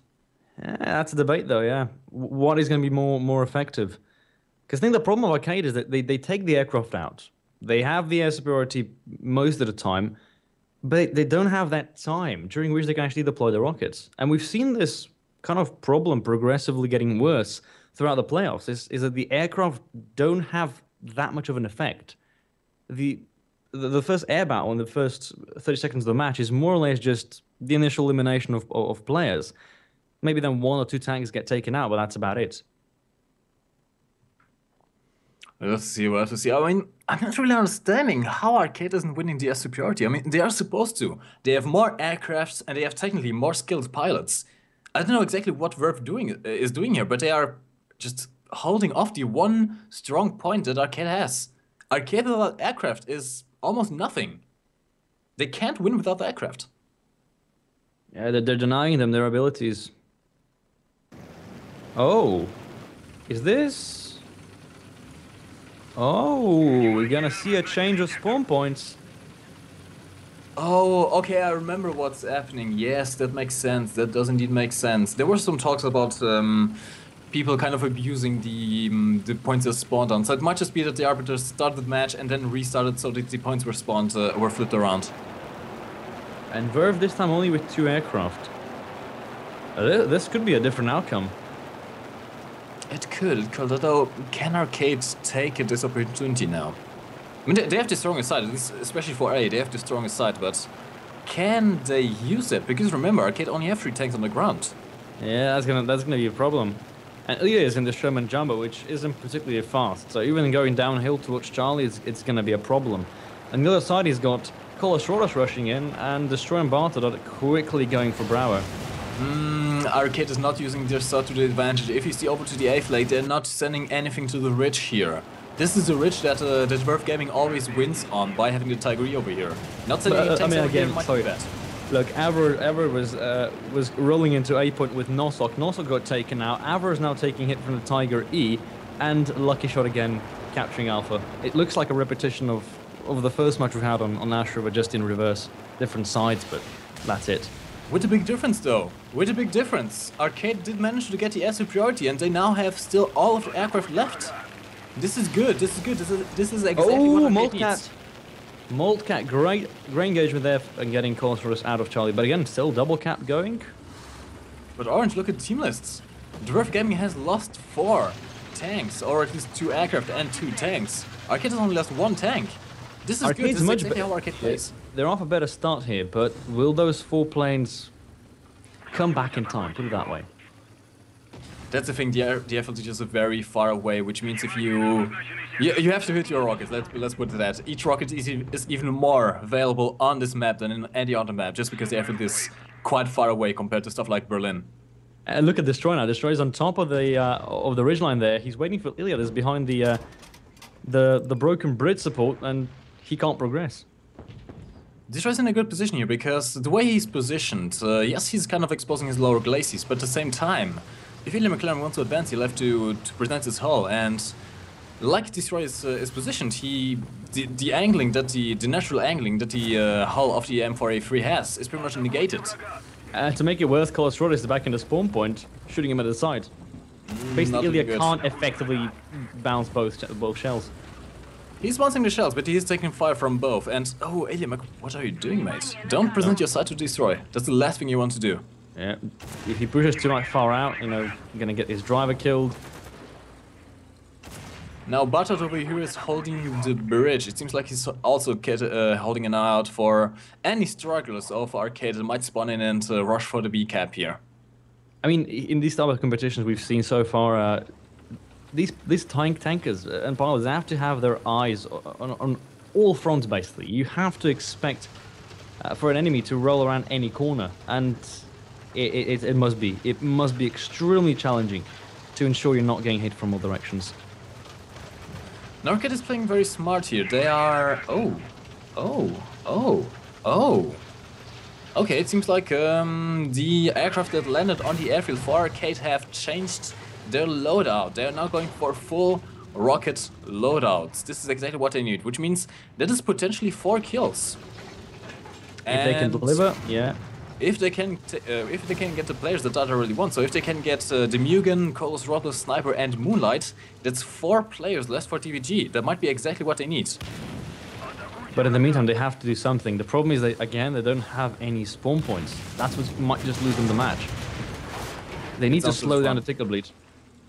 Yeah, that's a debate, though. Yeah, what is going to be more more effective? Because I think the problem of Arcade is that they, they take the aircraft out. They have the air superiority most of the time, but they don't have that time during which they can actually deploy the rockets. And we've seen this kind of problem progressively getting worse throughout the playoffs. Is, is that the aircraft don't have that much of an effect. The the, the first air battle in the first 30 seconds of the match is more or less just the initial elimination of, of players. Maybe then one or two tanks get taken out, but that's about it. Let's see, we'll have to see. I mean, I'm not really understanding how Arcade isn't winning the air superiority. I mean, they are supposed to. They have more aircrafts and they have technically more skilled pilots. I don't know exactly what Verve doing uh, is doing here, but they are just holding off the one strong point that Arcade has. Arcade without aircraft is almost nothing. They can't win without the aircraft. Yeah, they're, they're denying them their abilities. Oh, is this? Oh, we're gonna see a change of spawn points. Oh, okay, I remember what's happening. Yes, that makes sense. That does indeed make sense. There were some talks about um, people kind of abusing the um, the points they spawned on. So it might just be that the arbiters started the match and then restarted so that the points were spawned uh, were flipped around. And Verve this time only with two aircraft. Uh, thi- this could be a different outcome. It could, it could. Although, can Arcade take this opportunity now? I mean, they, they have the strongest side, at least especially for A. They have the strongest side, but can they use it? Because remember, Arcade only have three tanks on the ground. Yeah, that's gonna that's gonna be a problem. And Ilya is in the Sherman Jumbo, which isn't particularly fast. So even going downhill towards Charlie, it's, it's gonna be a problem. And the other side, he's got Kolosroros rushing in and destroying Bartadot quickly going for Bravo. Mm, Arcade is not using their start to the advantage. If you see over to the A flag, they're not sending anything to the ridge here. This is a ridge that uh, that Verve Gaming always wins on by having the Tiger over here. Not sending But, uh, any I mean, again, here might sorry. be bad. Look, Aver, Aver was uh, was rolling into A point with Nosok. Nosok got taken out. Aver is now taking hit from the Tiger E, and Lucky Shot again capturing Alpha. It looks like a repetition of, of the first match we had on, on Astra, but just in reverse. Different sides, but that's it. With a big difference though. With a big difference. Arcade did manage to get the air superiority and they now have still all of the aircraft left. This is good. This is good. This is this is exactly oh, what Arcade Moltcat. needs. Moltcat, great, great engagement there and getting Colossus out of Charlie. But again, still double cap going. But Orange, look at the team lists. Dwarf Gaming has lost four tanks, or at least two aircraft and two tanks. Arcade has only lost one tank. This is good. Arcade's This is much exactly how Arcade plays. They're off a better start here, but will those four planes come back in time? Put it that way. That's the thing. The air, the air voltages are very far away, which means if you you, you have to hit your rockets. Let's let's put it that. Each rocket is, is even more available on this map than in any other map, just because the airfield is quite far away compared to stuff like Berlin. And look at Destroy now. Destroy's on top of the uh, of the ridgeline there. He's waiting for Ilya. That's behind the uh, the the broken bridge support, and he can't progress. Destroy's in a good position here because the way he's positioned, uh, yes, he's kind of exposing his lower glacis, but at the same time, if Ilya McLaren wants to advance, he'll have to, to present his hull, and like Destroy is, uh, is positioned, he the, the angling that the the natural angling that the uh, hull of the M4A3 has is pretty much negated. Uh, to make it worse, Colossus is back in the spawn point, shooting him at the side. not Basically, Ilya good. can't effectively bounce both both shells. He's bouncing the shells, but he's taking fire from both. And oh, Ilya, what are you doing, mate? Don't present your side to destroy. That's the last thing you want to do. Yeah, if he pushes too much far out, you know, you're gonna get his driver killed. Now Bartot over here is holding the bridge. It seems like he's also uh, holding an eye out for any stragglers of Arcade that might spawn in and uh, rush for the B cap here. I mean, in these type of competitions we've seen so far, uh, these these tank tankers and pilots have to have their eyes on, on all fronts. Basically, you have to expect uh, for an enemy to roll around any corner, and it, it, it- must be it must be extremely challenging to ensure you're not getting hit from all directions. Norcat is playing very smart here. They are. Oh. Oh. Oh. Oh. Okay, it seems like um, the aircraft that landed on the airfield for Arcade have changed their loadout. They are now going for full rocket loadouts. This is exactly what they need, which means that is potentially four kills. If they can deliver, yeah. If they can t- uh, if they can get the players that Data really want. So if they can get uh, Demugan, Colos, Rottler, Sniper, and Moonlight, that's four players less for TVG. That might be exactly what they need. But in the meantime, they have to do something. The problem is that again, they don't have any spawn points. That's what might just lose them the match. They need to slow down the ticker bleed.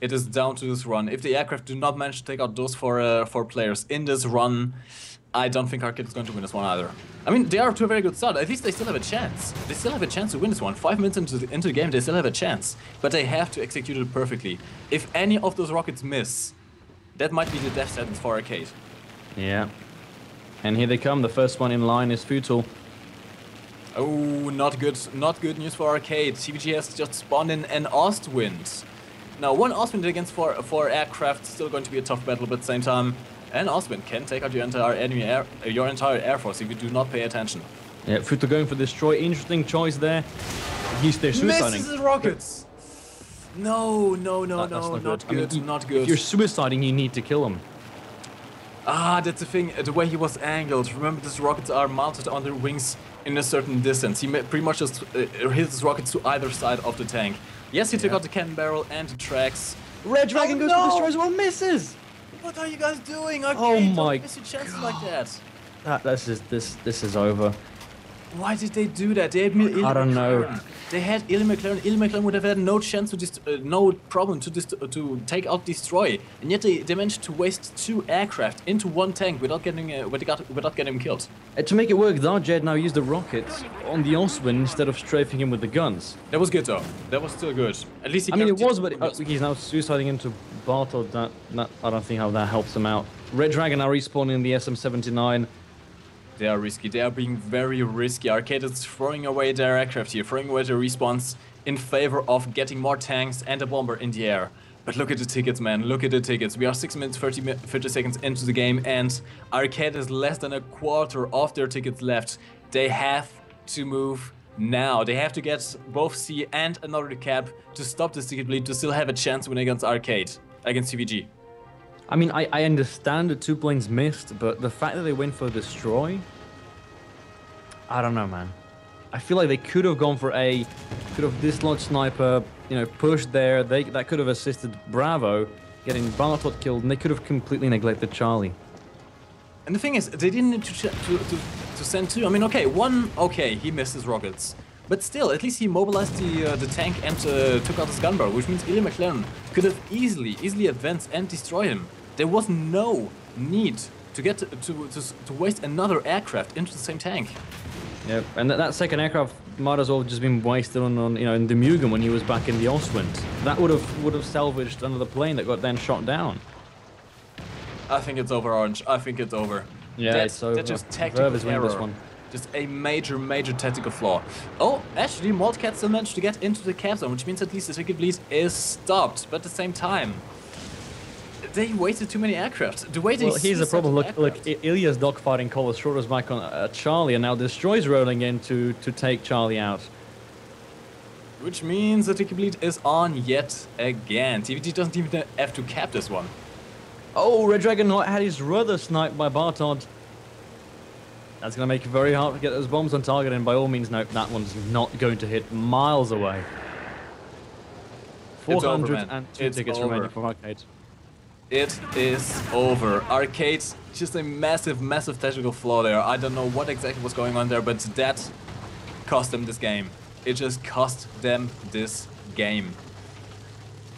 It is down to this run. If the aircraft do not manage to take out those four uh, four players in this run, I don't think Arcade is going to win this one either. I mean, they are to a very good start. At least they still have a chance. They still have a chance to win this one. Five minutes into the, into the game, they still have a chance. But they have to execute it perfectly. If any of those rockets miss, that might be the death sentence for Arcade. Yeah. And here they come. The first one in line is Futal. Oh, not good. Not good news for Arcade. TVG has just spawned in an Ostwind. Now, one Ostwind against four, four aircraft still going to be a tough battle, but at the same time, an Ostwind can take out your entire enemy air, uh, your entire air force if you do not pay attention. Yeah, Futal going for destroy. Interesting choice there. He's there suiciding. Misses the rockets. No, no, no, That- no, not not good. I mean, good, If you're suiciding, you need to kill him. Ah, that's the thing. uh, The way he was angled. Remember, these rockets are mounted on their wings in a certain distance. He pretty much just uh, hit his rockets to either side of the tank. Yes, he took out the cannon barrel and the tracks. Red Dragon Oh, goes no! for destroy as well, misses. What are you guys doing? Oh my miss your chances like that. That, this is this this is over. Why did they do that? They had me. I don't know. They had Ilya McLaren. Ilya McLaren would have had no chance to dist- uh, no problem to dist- uh, to take out destroy, and yet they, they managed to waste two aircraft into one tank without getting uh, without, without getting him killed. Uh, to make it work, Dark Jet now used the rockets on the Ostwind instead of strafing him with the guns. That was good though. That was still good. At least he I mean, it was, but progress. uh, he's now suiciding into Bartol. That, that I don't think how that helps him out. Red Dragon now respawning in the SM79. They are risky. They are being very risky. Arcade is throwing away their aircraft here, throwing away their response in favor of getting more tanks and a bomber in the air. But look at the tickets, man. Look at the tickets. We are 6 minutes 30, mi- 50 seconds into the game, and Arcade has less than a quarter of their tickets left. They have to move now. They have to get both C and another cap to stop this ticket bleed to still have a chance to win against Arcade, against TVG. I mean, I, I understand the two planes missed, but the fact that they went for destroy, I don't know, man. I feel like they could have gone for a, could have dislodged sniper, you know, pushed there. They that could have assisted Bravo getting Bartot killed, and they could have completely neglected Charlie. And the thing is, they didn't need to, to, to, to send two. I mean, okay, one, okay, he missed his rockets. But still, at least he mobilized the uh, the tank and uh, took out his gun barrel, which means Ilya McLaren could have easily, easily advanced and destroy him. There was no need to get to, to, to, to waste another aircraft into the same tank. Yeah, and that, that second aircraft might as well have just been wasted on, on you know in the Mugen when he was back in the Ostwind. That would have would have salvaged another plane that got then shot down. I think it's over, Orange. I think it's over. Yeah, that's, it's over. That's just tactical Verve is winning error. this one. Just a major, major tactical flaw. Oh, actually, Maltcat still managed to get into the cap zone, which means at least the ticket bleed is stopped. But at the same time, they wasted too many aircraft. The way they Well, here's the problem. Look, look, aircraft- I- Ilya's dogfighting Colas Shorter's back on uh, Charlie, and now Destroy's rolling in to, to take Charlie out. Which means the ticket bleed is on yet again. TVG doesn't even have to cap this one. Oh, Red Dragon had his rudder sniped by Bartod. That's going to make it very hard to get those bombs on target, and by all means, no, that one's not going to hit miles away. 402 tickets remaining for Arcade. It is over. Arcade, just a massive, massive technical flaw there. I don't know what exactly was going on there, but that cost them this game. It just cost them this game.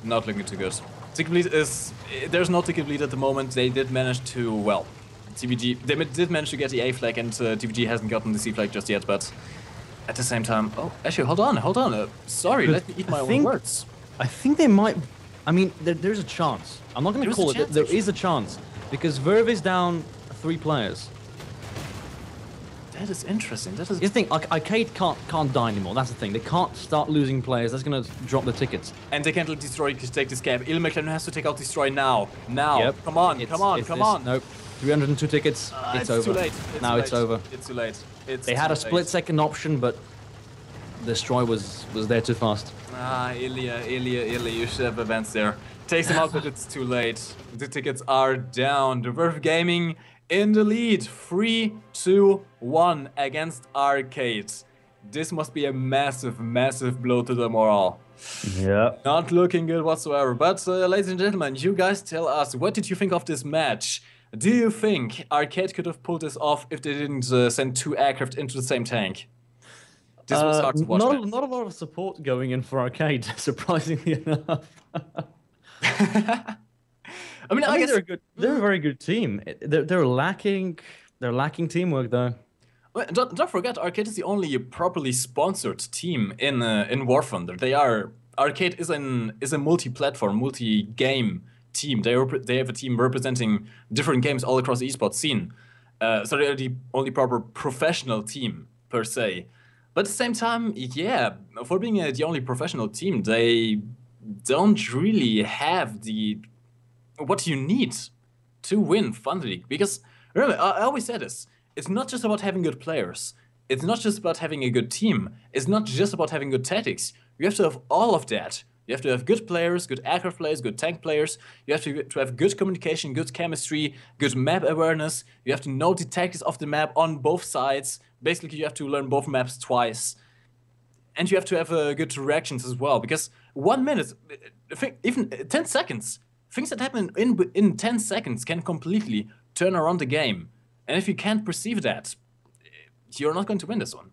Not looking too good. Ticket bleed is... There's no ticket bleed at the moment. They did manage to, well... TVG... They did manage to get the A flag and uh, TVG hasn't gotten the C flag just yet, but... At the same time... Oh, actually, hold on, hold on. Uh, sorry, let me eat I my own think- words. I think they might I mean, there, there's a chance. I'm not going to call it. chance, There actually. is a chance because Verve is down three players. That is interesting. That is. The thing: Arcade can't can't die anymore. That's the thing. They can't start losing players. That's going to drop the tickets. And they can't let Destroy take this gap. Ilya McLaren has to take out Destroy now. Now. Yep. Come on, It's- come on, it's come this- on. Nope. 302 tickets. Ah, it's, over. too late. It's now too it's over. It's too late. It's They had a split late. second option, but Destroy was was there too fast. Ah, Ilya, Ilya, Ilya, you should have events there. Takes him out, but it's too late. The tickets are down. The Verve Gaming in the lead. 3 2 1 against Arcade. This must be a massive, massive blow to the morale. Yeah. Not looking good whatsoever. But, uh, ladies and gentlemen, you guys tell us what did you think of this match? Do you think Arcade could have pulled this off if they didn't uh, send two aircraft into the same tank? Was Uh, hard to watch. not, a, not a lot of support going in for Arcade, <laughs> surprisingly enough. <laughs> I mean, I, I guess they're a good. They're a very good team. They're, they're lacking. They're lacking teamwork though. Well, don't, don't forget, Arcade is the only properly sponsored team in uh, in War Thunder. They are Arcade is an is a multi-platform, multi-game team. They rep- they have a team representing different games all across the esports scene. Uh, so they are the only proper professional team per se. But at the same time, yeah, for being uh, the only professional team, they don't really have the what you need to win Fun League. Because remember, I, I always say this: it's not just about having good players. It's not just about having a good team. It's not just about having good tactics. You have to have all of that. You have to have good players, good aircraft players, good tank players. You have to, to have good communication, good chemistry, good map awareness. You have to know the tactics of the map on both sides. Basically, you have to learn both maps twice and you have to have uh, good reactions as well because one minute uh, even uh, 10 seconds things that happen in in 10 seconds can completely turn around the game and if you can't perceive that you're not going to win this one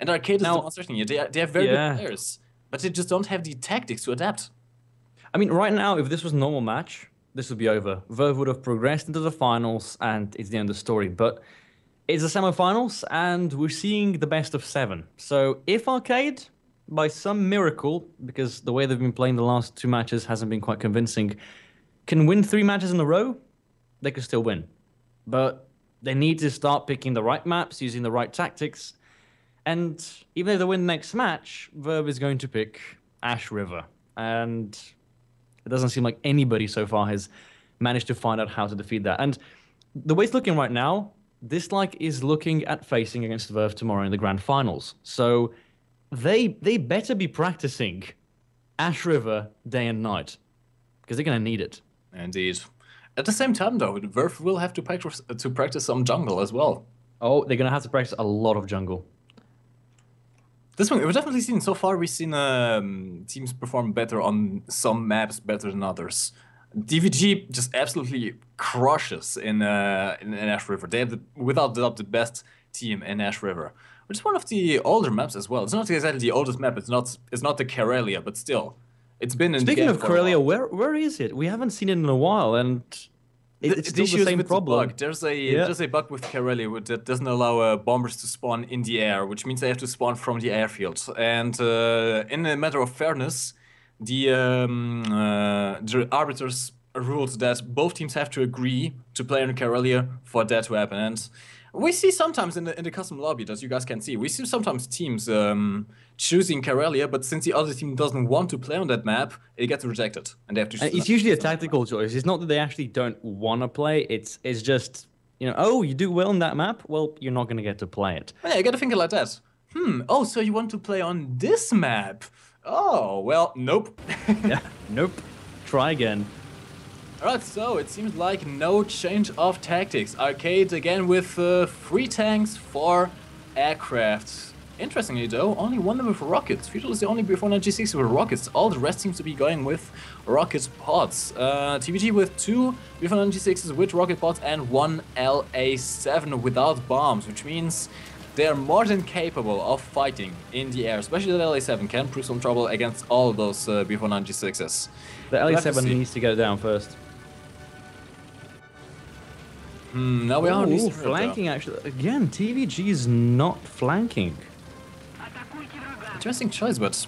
and arcade is demonstrating it they, they have very Yeah. good players but they just don't have the tactics to adapt I mean, right now, if this was a normal match, this would be over. Verve would have progressed into the finals, and it's the end of the story. But it's the semifinals, and we're seeing the best of seven. So if Arcade, by some miracle, because the way they've been playing the last two matches hasn't been quite convincing, can win three matches in a row, they could still win. But they need to start picking the right maps, using the right tactics. And even if they win the next match, Verve is going to pick Ash River. And it doesn't seem like anybody so far has managed to find out how to defeat that. And the way it's looking right now, Dislike is looking at facing against Verve tomorrow in the grand finals. So they they better be practicing Ash River day and night because they're gonna need it. indeed at the same time though Verve will have to practice to practice some jungle as well Oh, they're gonna have to practice a lot of jungle. This one, we've definitely seen so far. We've seen um, teams perform better on some maps better than others. TVG just absolutely crushes in uh, in, in Ash River. They have the, without doubt the best team in Ash River, which is one of the older maps as well. It's not exactly the oldest map. It's not it's not the Karelia, but still, it's been in. the Speaking of for a while. where where is it? We haven't seen it in a while, and it's the still the same problem. The. There's a Yeah. there's a bug with Karelia that doesn't allow uh, bombers to spawn in the air, which means they have to spawn from the airfield. And uh, in a matter of fairness, the um, uh, the arbiters ruled that both teams have to agree to play on Karelia for that to happen. And we see sometimes in the in the custom lobby that you guys can see, we see sometimes teams um, choosing Karelia, but since the other team doesn't want to play on that map, it gets rejected, and they have to. And it's usually a tactical choice. It's not that they actually don't want to play. It's it's just you know, oh, you do well on that map. Well, you're not going to get to play it. Yeah, you gotta think it like that. Hmm. Oh, so you want to play on this map? Oh, well, nope. <laughs> yeah. Nope. Try again. Alright, so it seems like no change of tactics. Arcade again with uh, three tanks, four aircraft. Interestingly though, only one of with rockets. Future is the only B496 with rockets. All the rest seems to be going with rocket pods. Uh, TVG with two B496s with rocket pods and one LA7 without bombs, which means they are more than capable of fighting in the air. Especially the LA7 can prove some trouble against all those uh, B496s. The We'll have to LA7 see. needs to get it down first. Hmm, now we are Ooh, though. flanking actually. Again, TVG is not flanking. Interesting choice, but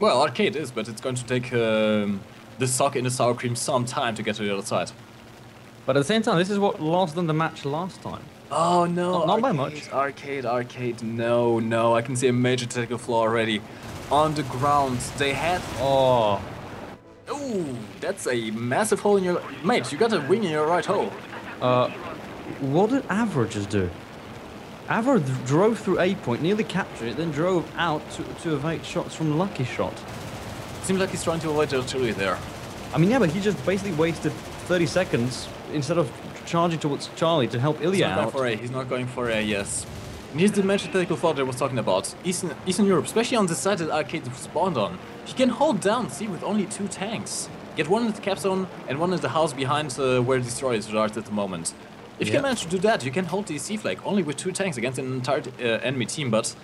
well, arcade is, but it's going to take um, the sock in the sour cream some time to get to the other side. But at the same time, this is what lost them the match last time. Oh no! Not- not by much. Arcade, arcade. No, no. I can see a major technical flaw already. On the ground, they had. Oh, Ooh, that's a massive hole in your. Mate, you got a wing in your right hole. Uh, what did Avra just do? Avra th- drove through A point, nearly captured it, then drove out to, to evade shots from Lucky Shot. Seems like he's trying to avoid the artillery there. I mean, yeah, but he just basically wasted 30 seconds instead of charging towards Charlie to help He's Ilya not going out. for A. He's not going for A. Yes. And here's the technical flaw that I was talking about. Eastern Eastern Europe, especially on the side that Arcade spawned on, he can hold down C with only two tanks. Get one in the cap zone and one in the house behind uh, where the destroyers are at the moment. If you Yeah. can manage to do that, you can hold the C flag only with two tanks against an entire uh, enemy team. But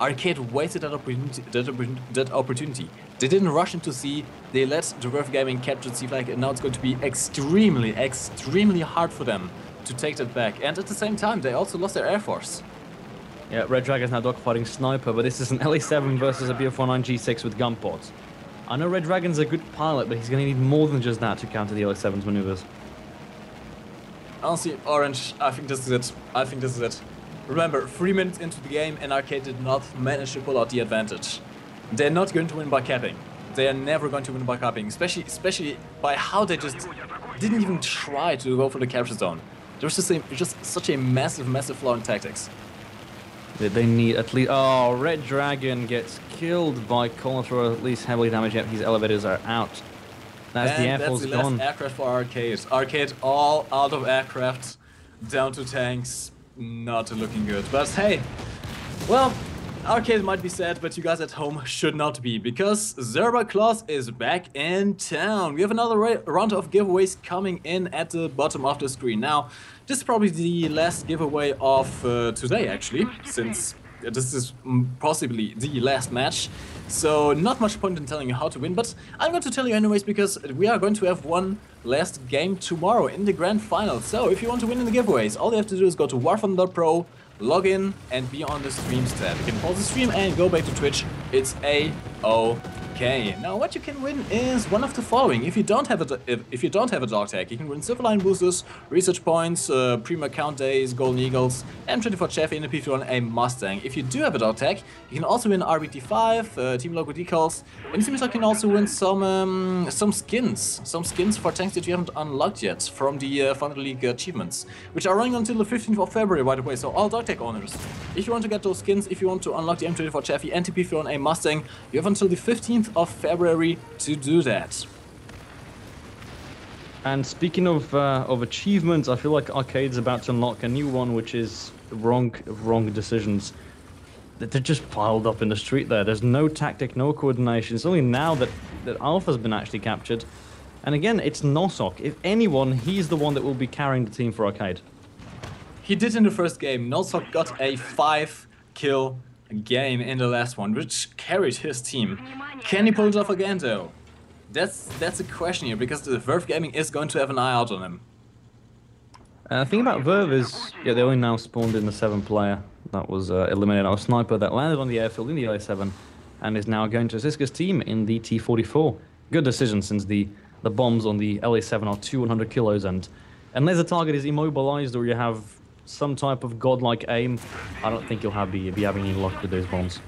Arcade wasted that opportunity, that, oppor- that opportunity. They didn't rush into C, They let the Verve Gaming capture C flag, and now it's going to be extremely, extremely hard for them to take that back. And at the same time, they also lost their air force. Yeah, Red Dragon's now dogfighting Sniper, but this is an LA7 versus a BF19 G6 with gun pods. I know Red Dragon's a good pilot, but he's going to need more than just that to counter the LA7's maneuvers. Honestly, Orange, I think this is it. I think this is it. Remember, three minutes into the game, Arcade did not manage to pull out the advantage. They're not going to win by capping. They are never going to win by capping, especially especially by how they just didn't even try to go for the capture zone. There's just a, just such a massive, massive flaw in tactics. They, they need at least. Oh, Red Dragon gets killed by Thrower, at least heavily damaged. Yep, his elevators are out. That's the and Air that's Force the last gone. aircraft for Arcade. Arcade all out of aircraft, down to tanks. Not looking good. But hey, well, Arcade might be sad, but you guys at home should not be, because Zerba Claus is back in town. We have another round of giveaways coming in at the bottom of the screen. Now, this is probably the last giveaway of uh, today, actually, since this is possibly the last match. So not much point in telling you how to win, but I'm going to tell you anyways because we are going to have one last game tomorrow in the grand final. So if you want to win in the giveaways, all you have to do is go to warthunder.pro, log in and be on the stream tab. You can pause the stream and go back to Twitch. It's a-okay. Now what you can win is one of the following. If you don't have a if, if you don't have a dog tag, you can win Silver Lion boosters, research points, uh, premium account days, golden eagles, M24 Chevy and a P51 a Mustang. If you do have a dog tag, you can also win RBT5, uh, team logo decals, and it seems like you can also win some um, some skins, some skins for tanks that you haven't unlocked yet from the uh, Thunder League achievements, which are running until the 15th of February, by the way. So all dog tag owners, if you want to get those skins, if you want to unlock the M24 Chevy and the P51 a Mustang, you have until the 15th of February to do that. And speaking of uh, of achievements, I feel like Arcade's about to unlock a new one, which is wrong wrong decisions. They're just piled up in the street there. There's no tactic, no coordination. It's only now that, that Alpha's been actually captured. And again, it's Nosok. If anyone, he's the one that will be carrying the team for Arcade. He did in the first game. Nosok got a 5 kill game in the last one, which carried his team. Can he pull it off again though? That's that's a question here because the Verve Gaming is going to have an eye out on him. Uh, the thing about Verve is, yeah, they only now spawned in the seven player that was uh, eliminated. Our sniper that landed on the airfield in the LA7 and is now going to Ziska's team in the T44. Good decision since the, the bombs on the LA7 are 200 kilos and unless the target is immobilized or you have some type of godlike aim, I don't think you'll have be, be having any luck with those bombs.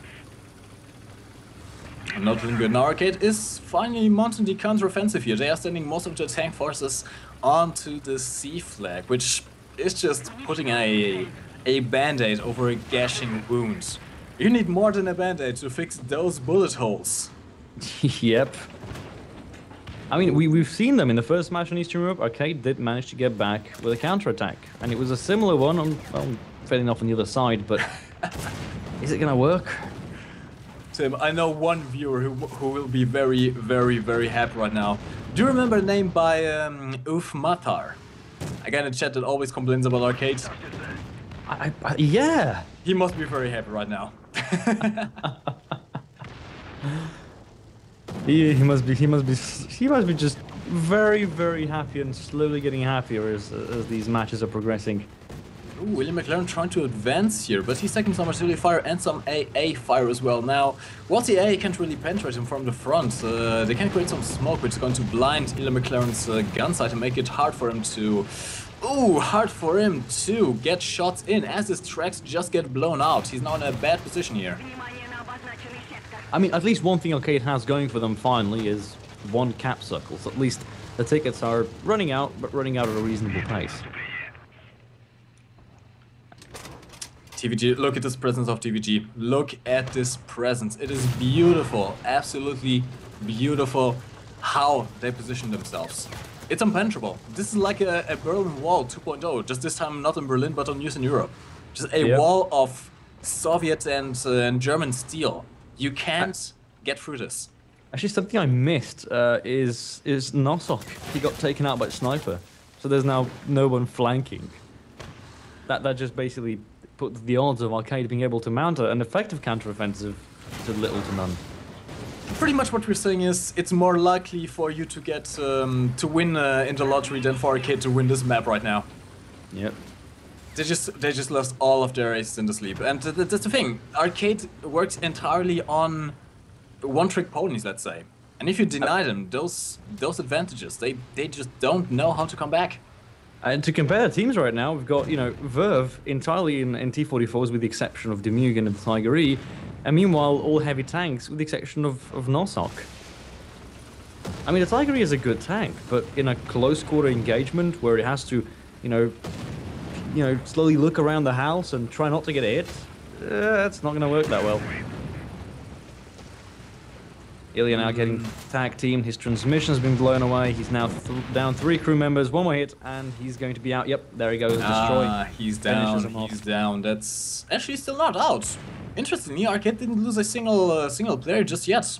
Not looking good. Now Arcade is finally mounting the counter-offensive here. They are sending most of their tank forces onto the C flag, which is just putting a a band-aid over a gashing wound. You need more than a band-aid to fix those bullet holes. <laughs> yep. I mean, we, we've seen them in the first match in Eastern Europe. Arcade did manage to get back with a counterattack. And it was a similar one on, well, failing off on the other side, but <laughs> is it going to work? Tim, I know one viewer who, who will be very, very, very happy right now. Do you remember a name by um, Uf Matar? A guy in the chat that always complains about arcades. I, I- yeah. He must be very happy right now. <laughs> <laughs> He, he must be. He must be. He must be just very, very happy and slowly getting happier as as these matches are progressing. Ooh, Ilya McLaren trying to advance here, but he's taking some artillery fire and some AA fire as well. Now, whilst the AA can't really penetrate him from the front, uh, they can create some smoke, which is going to blind Ilya McLaren's uh, gun sight and make it hard for him to... Ooh, hard for him to get shots in as his tracks just get blown out. He's now in a bad position here. I mean, at least one thing Arcade has going for them finally is one cap circle. So at least the tickets are running out, but running out at a reasonable pace. TVG, look at this presence of TVG. Look at this presence. It is beautiful, absolutely beautiful how they position themselves. It's impenetrable. This is like a, a Berlin Wall 2.0, just this time not in Berlin but on Eastern Europe. Just a Yep. wall of Soviet and, uh, and German steel. You can't get through this. Actually, something I missed uh, is is Nosok. He got taken out by sniper, so there's now no one flanking. That that just basically puts the odds of Arcade being able to mount an effective counteroffensive to little to none. Pretty much what we're saying is it's more likely for you to get um, to win uh, in the lottery than for Arcade to win this map right now. Yep. They just they just lost all of their aces in the sleep, and th- th- that's the thing. Arcade works entirely on one-trick ponies, let's say. And if you deny them those those advantages, they they just don't know how to come back. And to compare the teams right now, we've got, you know, Verve entirely in, in T-44s with the exception of Demugan and Tiger E, and meanwhile all heavy tanks with the exception of, of. I mean, the Tiger E is a good tank, but in a close quarter engagement where it has to, you know, you know, slowly look around the house and try not to get hit, uh, it's not going to work that well. Ilya now getting tag teamed. His transmission's been blown away. He's now th- down three crew members. One more hit, and he's going to be out. Yep, there he goes. Destroy. Ah, he's down. He's down. That's actually still not out. Interestingly, Arcade didn't lose a single uh, single player just yet.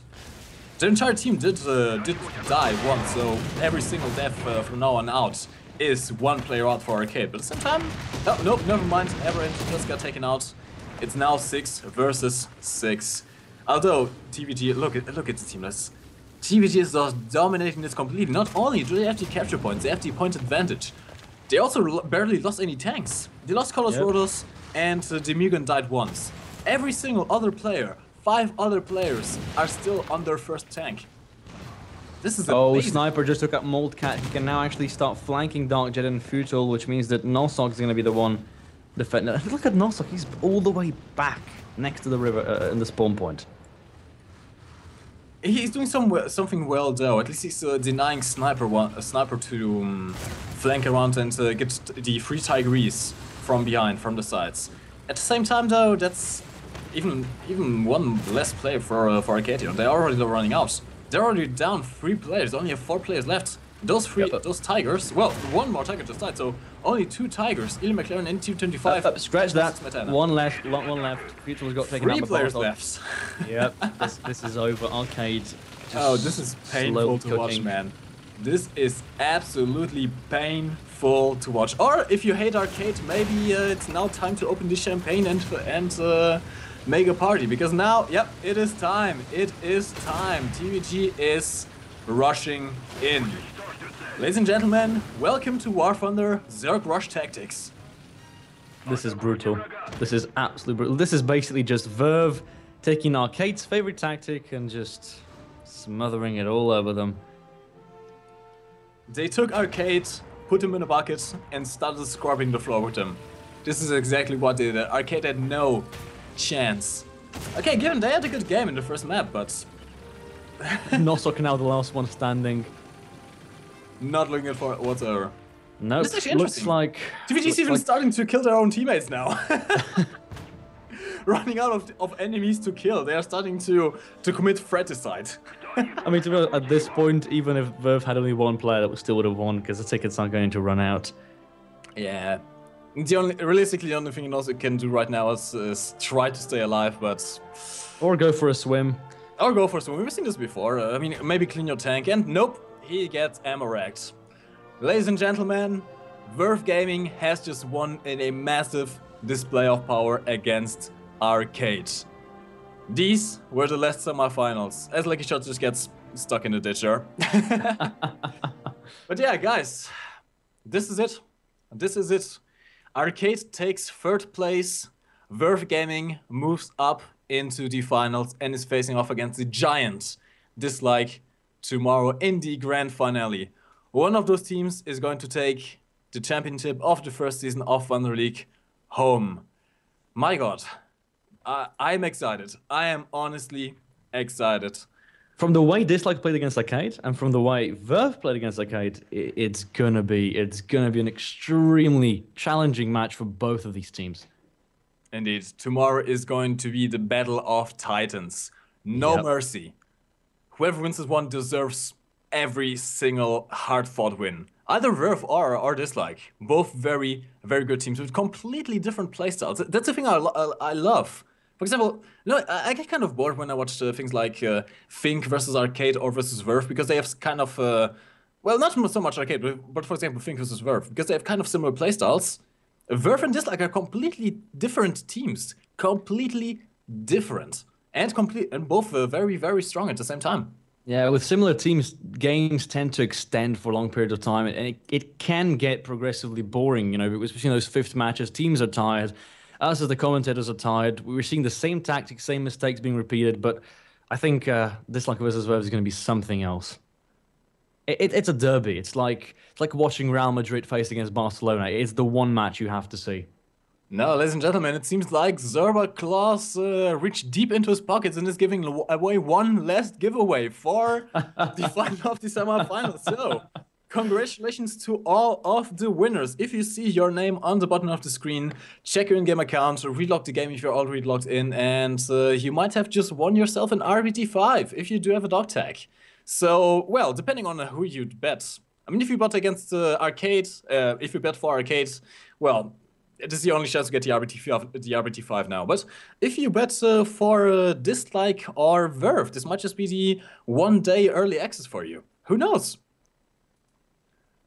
The entire team did uh, did die once, so every single death uh, from now on out is one player out for Arcade. But at the same time, no, nope, never mind. Everett just got taken out. It's now six versus six. Although TVG, look at look at the team. TVG is just dominating this completely. Not only do they have the capture points, they have the point advantage. They also barely lost any tanks. They lost Carlos Yep. Rodos and uh, Demugan died once. Every single other player, five other players, are still on their first tank. This is Oh, amazing. Sniper just took out Moldcat. He can now actually start flanking Dark Jet and Futal, which means that Nosok is going to be the one defending. <laughs> Look at Nosok. He's all the way back next to the river uh, in the spawn point. He's doing some something well though. At least he's uh, denying sniper one, a sniper to um, flank around and uh, get the free Tiger Es from behind, from the sides. At the same time though, that's even even one less player for uh, for Arcadia. They're already running out. They're already down three players. Only have four players left. Those three, but- those tigers. Well, one more tiger just died, so only two tigers. Ilya McLaren and Team 25. Uh, scratch that. One left. One left. Futal's got taken Three out by players left. <laughs> Yep. this, this is over. Arcade. Oh, this is painful to watch, man. This is absolutely painful to watch. Or if you hate arcade, maybe uh, it's now time to open the champagne and and uh, make a party because now, yep, it is time. It is time. TVG is rushing in. Ladies and gentlemen, welcome to War Thunder Zerg Rush Tactics. This is brutal. This is absolutely brutal. This is basically just Verve taking Arcade's favorite tactic and just smothering it all over them. They took Arcade, put him in a bucket, and started scrubbing the floor with him. This is exactly what they did. Arcade had no chance. Okay, given they had a good game in the first map, but <laughs> Nosok now the last one standing. not looking at for whatsoever. No, actually looks like TVG's looks even like- starting to kill their own teammates now. <laughs> <laughs> Running out of, of enemies to kill. They are starting to, to commit fratricide. I mean, to be honest, at this point, even if Verve had only one player, that would still would have won because the tickets aren't going to run out. Yeah. The only, realistically, the only thing you also can do right now is, is try to stay alive, but Or go for a swim. Or go for a swim. We've seen this before. Uh, I mean, maybe clean your tank, and nope, he gets wrecked. Ladies and gentlemen, Verve Gaming has just won in a massive display of power against Arcade. These were the last semifinals, as Lucky Shot just gets stuck in the ditcher. <laughs> but yeah, guys, this is it. This is it. Arcade takes third place. Verve Gaming moves up into the finals and is facing off against the giant Dislike tomorrow in the grand finale. One of those teams is going to take the championship of the first season of Thunder League home. My god, I, I'm excited. I am honestly excited. From the way Dislike played against Arcade and from the way Verve played against Arcade, it's gonna be it's gonna be an extremely challenging match for both of these teams. Indeed, tomorrow is going to be the battle of titans. No Yep. mercy. Whoever wins this one deserves every single hard-fought win. Either Verve or or Dislike, both very very good teams with completely different playstyles. That's the thing I, I I love. For example, no, I I get kind of bored when I watch uh, things like uh, Fink versus Arcade or versus Verve because they have kind of uh, well, not so much Arcade, but, but for example, Fink versus Verve because they have kind of similar playstyles. Verve and Dislike are completely different teams, completely different, and complete, and both uh, very, very strong at the same time. Yeah, with similar teams, games tend to extend for a long periods of time, and it, it can get progressively boring. You know, in those fifth matches, teams are tired. Us as the commentators are tired. We're seeing the same tactics, same mistakes being repeated. But I think uh, Dislike versus Verve is going to be something else. It, it, it's a derby. It's like it's like watching Real Madrid face against Barcelona. It's the one match you have to see. Now, ladies and gentlemen, it seems like Zerba Claus uh, reached deep into his pockets and is giving away one last giveaway for <laughs> the final of the semifinals. So, congratulations to all of the winners. If you see your name on the bottom of the screen, check your in-game account, relog the game if you're already logged in, and uh, you might have just won yourself an RBT5 if you do have a dog tag. So, well, depending on who you'd bet. I mean, if you bet against uh, Arcade, uh, if you bet for Arcade, well, it is the only chance to get the RBT5, the RBT5 now. But if you bet uh, for uh, Dislike or Verve, this might just be the one day early access for you. Who knows?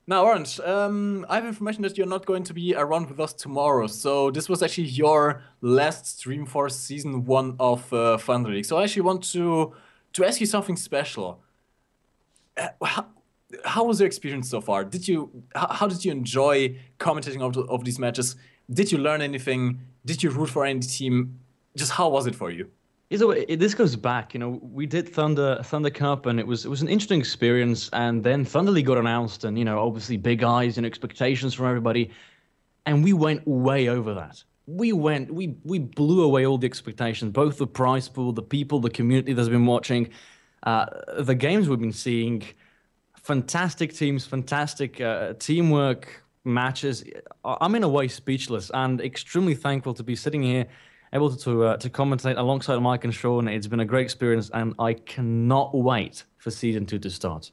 Now, Orange, um, I have information that you're not going to be around with us tomorrow. So this was actually your last stream for season one of uh, League. So I actually want to to ask you something special. Uh, how, how was your experience so far? Did you how, how did you enjoy commentating of, of these matches? Did you learn anything? Did you root for any team? Just how was it for you? So it, this goes back, you know, we did Thunder Thunder Cup, and it was it was an interesting experience. And then Thunder League got announced, and you know, obviously big eyes and expectations from everybody, and we went way over that. We went, we we blew away all the expectations, both the prize pool, the people, the community that's been watching, uh, the games we've been seeing. Fantastic teams, fantastic uh, teamwork matches. I'm in a way speechless and extremely thankful to be sitting here able to uh, to commentate alongside Mike and Sean. It's been a great experience, and I cannot wait for season two to start.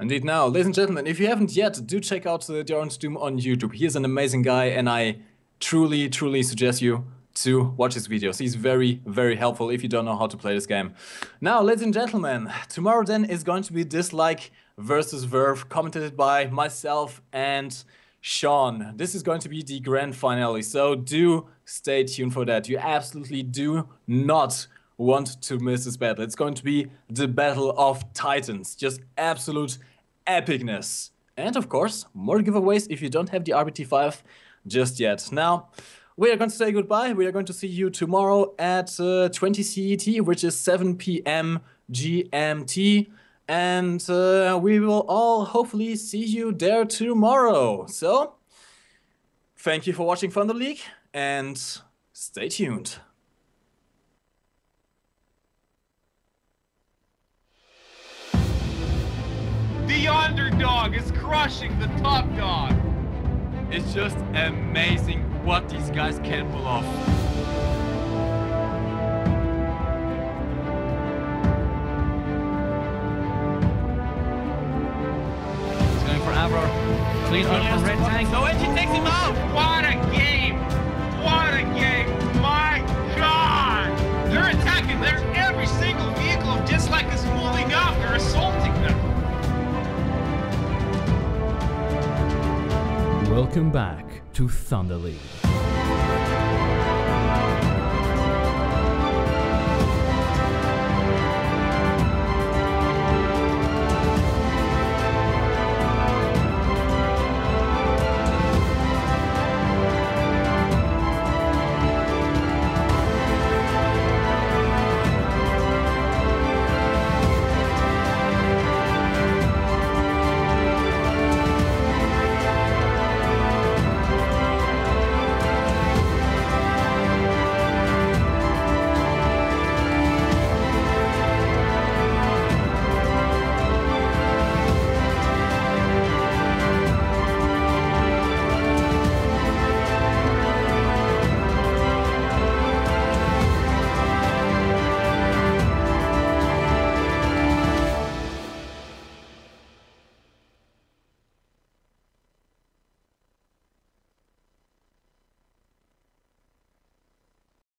Indeed. Now, ladies and gentlemen, if you haven't yet, do check out uh, the Doom on YouTube. He is an amazing guy, and I truly, truly suggest you to watch his videos. He's very, very helpful if you don't know how to play this game. Now, ladies and gentlemen, tomorrow then is going to be Dislike versus Verve, commented by myself and Sean. This is going to be the grand finale, so do stay tuned for that. You absolutely do not want to miss this battle. It's going to be the battle of titans, just absolute epicness. And of course, more giveaways if you don't have the RBT5 just yet. Now, we are going to say goodbye. We are going to see you tomorrow at uh, 20 CET, which is 7 p.m. GMT. And uh, we will all hopefully see you there tomorrow. So, thank you for watching Thunder League and stay tuned. The underdog is crushing the top dog. It's just amazing what these guys can pull off. He's going for Avro. Clean out from oh, Red Tank. So and she takes him out. What a game! What a game! My God! They're attacking. They're every single vehicle of Dislike is moving up. They're assaulting them. Welcome back to Thunder League.